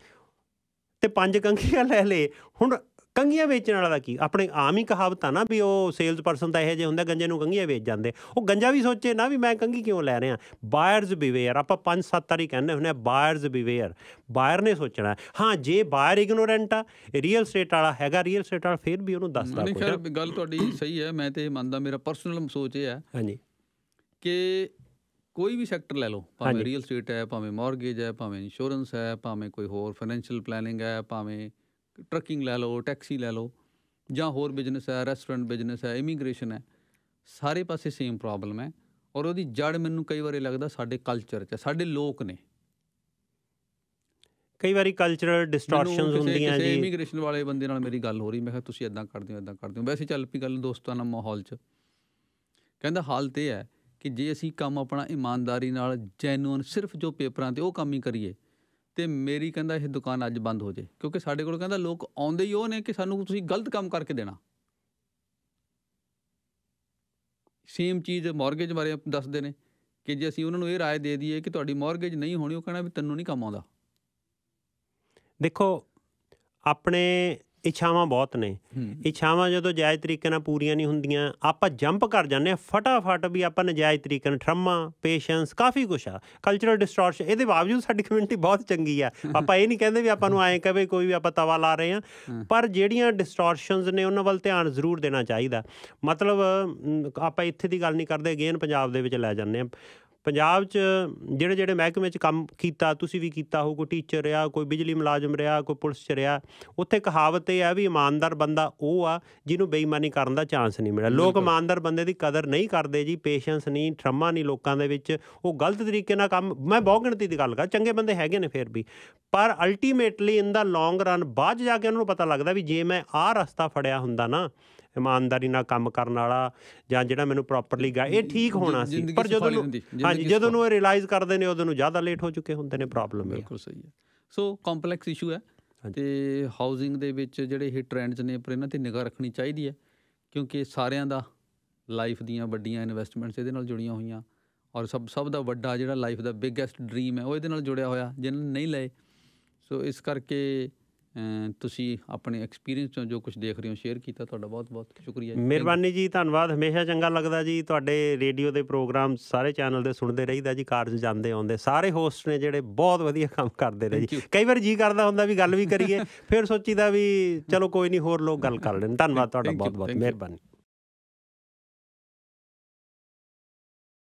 ਤੇ ਪੰਜ ਕੰਖੀਆਂ ਲੈ ਲੇ, ਹੁਣ ਕੰਘੀਆਂ ਵੇਚਣ ਵਾਲਾ ਦਾ ਕੀ? ਆਪਣੇ ਆਮ ਹੀ ਕਹਾਵਤ ਆ ਨਾ ਵੀ ਉਹ ਸੇਲਸ ਪਰਸਨ ਤਾਂ ਇਹੋ ਜਿਹੇ ਹੁੰਦਾ ਗੰਜੇ ਨੂੰ ਕੰਘੀਆਂ ਵੇਚ ਜਾਂਦੇ। ਉਹ ਗੰਜਾ ਵੀ ਸੋਚੇ ਨਾ ਵੀ ਮੈਂ ਕੰਘੀ ਕਿਉਂ ਲੈ ਰਿਹਾ? ਬਾਇਰਸ ਬਿਵੇਅਰ ਆਪਾਂ ਪੰਜ ਸੱਤ ਵਾਰੀ ਕਹਿੰਦੇ ਹੁੰਦੇ ਆ ਬਾਇਰਸ ਬਿਵੇਅਰ ਬਾਇਰ ਨੇ ਸੋਚਣਾ ਹਾਂ। ਜੇ ਬਾਇਰ ਇਗਨੋਰੈਂਟ ਆ ਰੀਅਲ ਸਟੇਟ ਵਾਲਾ ਹੈਗਾ ਰੀਅਲ ਸਟੇਟ ਵਾਲਾ ਫਿਰ ਵੀ ਉਹਨੂੰ ਦੱਸਦਾ ਨਹੀਂ ਕੁਝ ਖੈਰ ਗੱਲ ਤੁਹਾਡੀ ਸਹੀ ਹੈ ਮੈਂ ਤੇ ਮੰਨਦਾ ਮੇਰਾ ਪਰਸਨਲ ਸੋਚ ਇਹ ਹੈ ਹਾਂਜੀ। ਕਿ ਕੋਈ ਵੀ ਸੈਕਟਰ ਲੈ ਲਓ ਭਾਵੇਂ। ਰੀਅਲ ਸਟੇਟ ਹੈ ਭਾਵੇਂ ਮਾਰਗੇਜ ਹੈ ਭਾਵੇਂ ਇੰਸ਼ੋਰੈਂਸ ਹੈ ਭਾਵੇਂ ਕੋਈ ਹੋਰ ਫਾਈਨੈਂਸ਼ੀਅਲ ਪਲੈਨਿੰਗ ਹੈ ਭਾਵੇਂ ਟਰੱਕਿੰਗ ਲੈ ਲਓ ਟੈਕਸੀ ਲੈ ਲਓ ਜਾਂ ਹੋਰ ਬਿਜ਼ਨਸ ਹੈ ਰੈਸਟੋਰੈਂਟ ਬਿਜ਼ਨਸ ਹੈ ਇਮੀਗ੍ਰੇਸ਼ਨ ਹੈ ਸਾਰੇ ਪਾਸੇ ਸੇਮ ਪ੍ਰੋਬਲਮ ਹੈ ਔਰ ਉਹਦੀ ਜੜ ਮੈਨੂੰ ਕਈ ਵਾਰੀ ਲੱਗਦਾ ਸਾਡੇ ਕਲਚਰ 'ਚ ਸਾਡੇ ਲੋਕ ਨੇ। ਕਈ ਵਾਰੀ ਕਲਚਰਲ ਡਿਸਟੋਰਸ਼ਨਸ ਹੁੰਦੀਆਂ ਜੀ। ਇਮੀਗ੍ਰੇਸ਼ਨ ਵਾਲੇ ਬੰਦੇ ਨਾਲ ਮੇਰੀ ਗੱਲ ਹੋ ਰਹੀ ਮੈਂ ਕਿਹਾ ਤੁਸੀਂ ਇਦਾਂ ਕਰਦੇ ਹੋ ਇਦਾਂ ਕਰਦੇ ਹੋ। ਵੈਸੇ ਚੱਲ ਪਈ ਗੱਲ ਦੋਸਤਾਂ ਨਾਲ ਮਾਹੌਲ 'ਚ। ਕਹਿੰਦਾ ਹਾਲਤ ਇਹ ਹੈ ਕਿ ਜੇ ਅਸੀਂ ਕੰਮ ਆਪਣਾ ਇਮਾਨਦਾਰੀ ਨਾਲ ਜੈਨੂਅਨ ਸਿਰਫ ਜੋ ਪੇਪਰਾਂ ਤੇ ਉਹ ਕੰਮ ਹੀ ਕਰੀਏ ਤੇ ਮੇਰੀ ਕਹਿੰਦਾ ਇਹ ਦੁਕਾਨ ਅੱਜ ਬੰਦ ਹੋ ਜੇ। ਕਿਉਂਕਿ ਸਾਡੇ ਕੋਲ ਕਹਿੰਦਾ ਲੋਕ ਆਉਂਦੇ ਹੀ ਉਹ ਨੇ ਕਿ ਸਾਨੂੰ ਤੁਸੀਂ ਗਲਤ ਕੰਮ ਕਰਕੇ ਦੇਣਾ। ਸੇਮ ਚੀਜ਼ ਮਾਰਗੇਜ ਬਾਰੇ ਦੱਸਦੇ ਨੇ ਕਿ ਜੇ ਅਸੀਂ ਉਹਨਾਂ ਨੂੰ ਇਹ ਰਾਏ ਦੇ ਦਈਏ ਕਿ ਤੁਹਾਡੀ ਮਾਰਗੇਜ ਨਹੀਂ ਹੋਣੀ, ਉਹ ਕਹਿਣਾ ਵੀ ਤੈਨੂੰ ਨਹੀਂ ਕੰਮ ਆਉਂਦਾ। ਦੇਖੋ, ਆਪਣੇ ਇੱਛਾਵਾਂ ਬਹੁਤ ਨੇ। ਇੱਛਾਵਾਂ ਜਦੋਂ ਜਾਇਜ਼ ਤਰੀਕੇ ਨਾਲ ਪੂਰੀਆਂ ਨਹੀਂ ਹੁੰਦੀਆਂ ਆਪਾਂ ਜੰਪ ਕਰ ਜਾਂਦੇ ਆ ਫਟਾਫਟ ਵੀ ਆਪਾਂ ਨਜਾਇਜ਼ ਤਰੀਕੇ ਨਾਲ ਠਰਮਾ ਪੇਸ਼ੈਂਸ ਕਾਫੀ ਕੁਛ ਆ। ਕਲਚਰਲ ਡਿਸਟੋਰਸ਼ਨ ਇਹਦੇ ਬਾਵਜੂਦ ਸਾਡੀ ਕਮਿਊਨਿਟੀ ਬਹੁਤ ਚੰਗੀ ਆ। ਆਪਾਂ ਇਹ ਨਹੀਂ ਕਹਿੰਦੇ ਵੀ ਆਪਾਂ ਨੂੰ ਐਂ ਕਹੇ ਕੋਈ ਵੀ ਆਪਾਂ ਤਵਾ ਲਾ ਰਹੇ ਆ ਪਰ ਜਿਹੜੀਆਂ ਡਿਸਟੋਰਸ਼ਨਸ ਨੇ ਉਹਨਾਂ ਵੱਲ ਧਿਆਨ ਜ਼ਰੂਰ ਦੇਣਾ ਚਾਹੀਦਾ। ਮਤਲਬ ਆਪਾਂ ਇੱਥੇ ਦੀ ਗੱਲ ਨਹੀਂ ਕਰਦੇ ਅਗੇਨ ਪੰਜਾਬ ਦੇ ਵਿੱਚ ਲੈ ਜਾਂਦੇ ਆ ਪੰਜਾਬ 'ਚ ਜਿਹੜੇ ਜਿਹੜੇ ਮਹਿਕਮੇ 'ਚ ਕੰਮ ਕੀਤਾ ਤੁਸੀਂ ਵੀ ਕੀਤਾ ਹੋ ਕੋਈ ਟੀਚਰ ਰਿਹਾ ਕੋਈ ਬਿਜਲੀ ਮੁਲਾਜ਼ਮ ਰਿਹਾ ਕੋਈ ਪੁਲਿਸ 'ਚ ਰਿਹਾ ਉੱਥੇ ਕਹਾਵਤ ਇਹ ਆ ਵੀ ਇਮਾਨਦਾਰ ਬੰਦਾ ਉਹ ਆ ਜਿਹਨੂੰ ਬੇਈਮਾਨੀ ਕਰਨ ਦਾ ਚਾਂਸ ਨਹੀਂ ਮਿਲਿਆ। ਲੋਕ ਇਮਾਨਦਾਰ ਬੰਦੇ ਦੀ ਕਦਰ ਨਹੀਂ ਕਰਦੇ ਜੀ ਪੇਸ਼ੈਂਸ ਨਹੀਂ ਠਰਮਾ ਨਹੀਂ ਲੋਕਾਂ ਦੇ ਵਿੱਚ ਉਹ ਗਲਤ ਤਰੀਕੇ ਨਾਲ ਕੰਮ ਮੈਂ ਬਹੁਤ ਗਿਣਤੀ ਦੀ ਗੱਲ ਕਰ ਚੰਗੇ ਬੰਦੇ ਹੈਗੇ ਨੇ ਫਿਰ ਵੀ ਪਰ ਅਲਟੀਮੇਟਲੀ ਇਨ ਦਾ ਲੌਂਗ ਰਨ ਬਾਅਦ ਜਾ ਕੇ ਉਹਨਾਂ ਨੂੰ ਪਤਾ ਲੱਗਦਾ ਵੀ ਜੇ ਮੈਂ ਆਹ ਰਸਤਾ ਫੜਿਆ ਹੁੰਦਾ ਨਾ ਇਮਾਨਦਾਰੀ ਨਾਲ ਕੰਮ ਕਰਨ ਵਾਲਾ ਜਾਂ ਜਿਹੜਾ ਮੈਨੂੰ ਪ੍ਰੋਪਰਲੀ ਗਾ ਇਹ ਠੀਕ ਹੋਣਾ ਸੀ। ਪਰ ਜਦੋਂ ਹਾਂਜੀ ਜਦੋਂ ਨੂੰ ਇਹ ਰਿਅਲਾਈਜ਼ ਕਰਦੇ ਨੇ ਉਦੋਂ ਨੂੰ ਜ਼ਿਆਦਾ ਲੇਟ ਹੋ ਚੁੱਕੇ ਹੁੰਦੇ ਨੇ ਪ੍ਰੋਬਲਮ ਬਿਲਕੁਲ ਸਹੀ ਹੈ। ਸੋ ਕੰਪਲੈਕਸ ਇਸ਼ੂ ਹੈ। ਤੇ ਹਾਊਸਿੰਗ ਦੇ ਵਿੱਚ ਜਿਹੜੇ ਇਹ ਟ੍ਰੈਂਡਸ ਨੇ ਪਰ ਇਹਨਾਂ ਤੇ ਨਿਗਾਹ ਰੱਖਣੀ ਚਾਹੀਦੀ ਹੈ ਕਿਉਂਕਿ ਸਾਰਿਆਂ ਦਾ ਲਾਈਫ ਦੀਆਂ ਵੱਡੀਆਂ ਇਨਵੈਸਟਮੈਂਟਸ ਇਹਦੇ ਨਾਲ ਜੁੜੀਆਂ ਹੋਈਆਂ ਔਰ ਸਭ ਸਭ ਦਾ ਵੱਡਾ ਜਿਹੜਾ ਲਾਈਫ ਦਾ ਬਿਗੇਸਟ ਡ੍ਰੀਮ ਹੈ ਉਹ ਇਹਦੇ ਨਾਲ ਜੁੜਿਆ ਹੋਇਆ ਜਿਨ੍ਹਾਂ ਨੇ ਨਹੀਂ ਲਏ। ਸੋ ਇਸ ਕਰਕੇ ਤੁਸੀਂ ਆਪਣੇ ਐਕਸਪੀਰੀਅੰਸ ਤੋਂ ਜੋ ਕੁਝ ਦੇਖ ਰਹੇ ਹੋ ਸ਼ੇਅਰ ਕੀਤਾ ਤੁਹਾਡਾ ਬਹੁਤ ਬਹੁਤ ਸ਼ੁਕਰੀਆ ਜੀ। ਮਿਹਰਬਾਨੀ ਜੀ ਧੰਨਵਾਦ। ਹਮੇਸ਼ਾ ਚੰਗਾ ਲੱਗਦਾ ਜੀ ਤੁਹਾਡੇ ਰੇਡੀਓ ਦੇ ਪ੍ਰੋਗਰਾਮ ਸਾਰੇ ਚੈਨਲ ਦੇ ਸੁਣਦੇ ਰਹੀਦਾ ਜੀ ਕਾਰਜ ਜਾਂਦੇ ਆਉਂਦੇ। ਸਾਰੇ ਹੋਸਟ ਨੇ ਜਿਹੜੇ ਬਹੁਤ ਵਧੀਆ ਕੰਮ ਕਰਦੇ ਨੇ ਜੀ. ਕਈ ਵਾਰ ਜੀ ਕਰਦਾ ਹੁੰਦਾ ਵੀ ਗੱਲ ਵੀ ਕਰੀਏ (laughs) ਫਿਰ ਸੋਚੀਦਾ ਵੀ ਚਲੋ ਕੋਈ ਨਹੀਂ ਹੋਰ ਲੋਕ ਗੱਲ ਕਰ ਲੈਣ। ਧੰਨਵਾਦ ਤੁਹਾਡਾ Thank you, ਬਹੁਤ ਬਹੁਤ thank you. ਮਿਹਰਬਾਨੀ।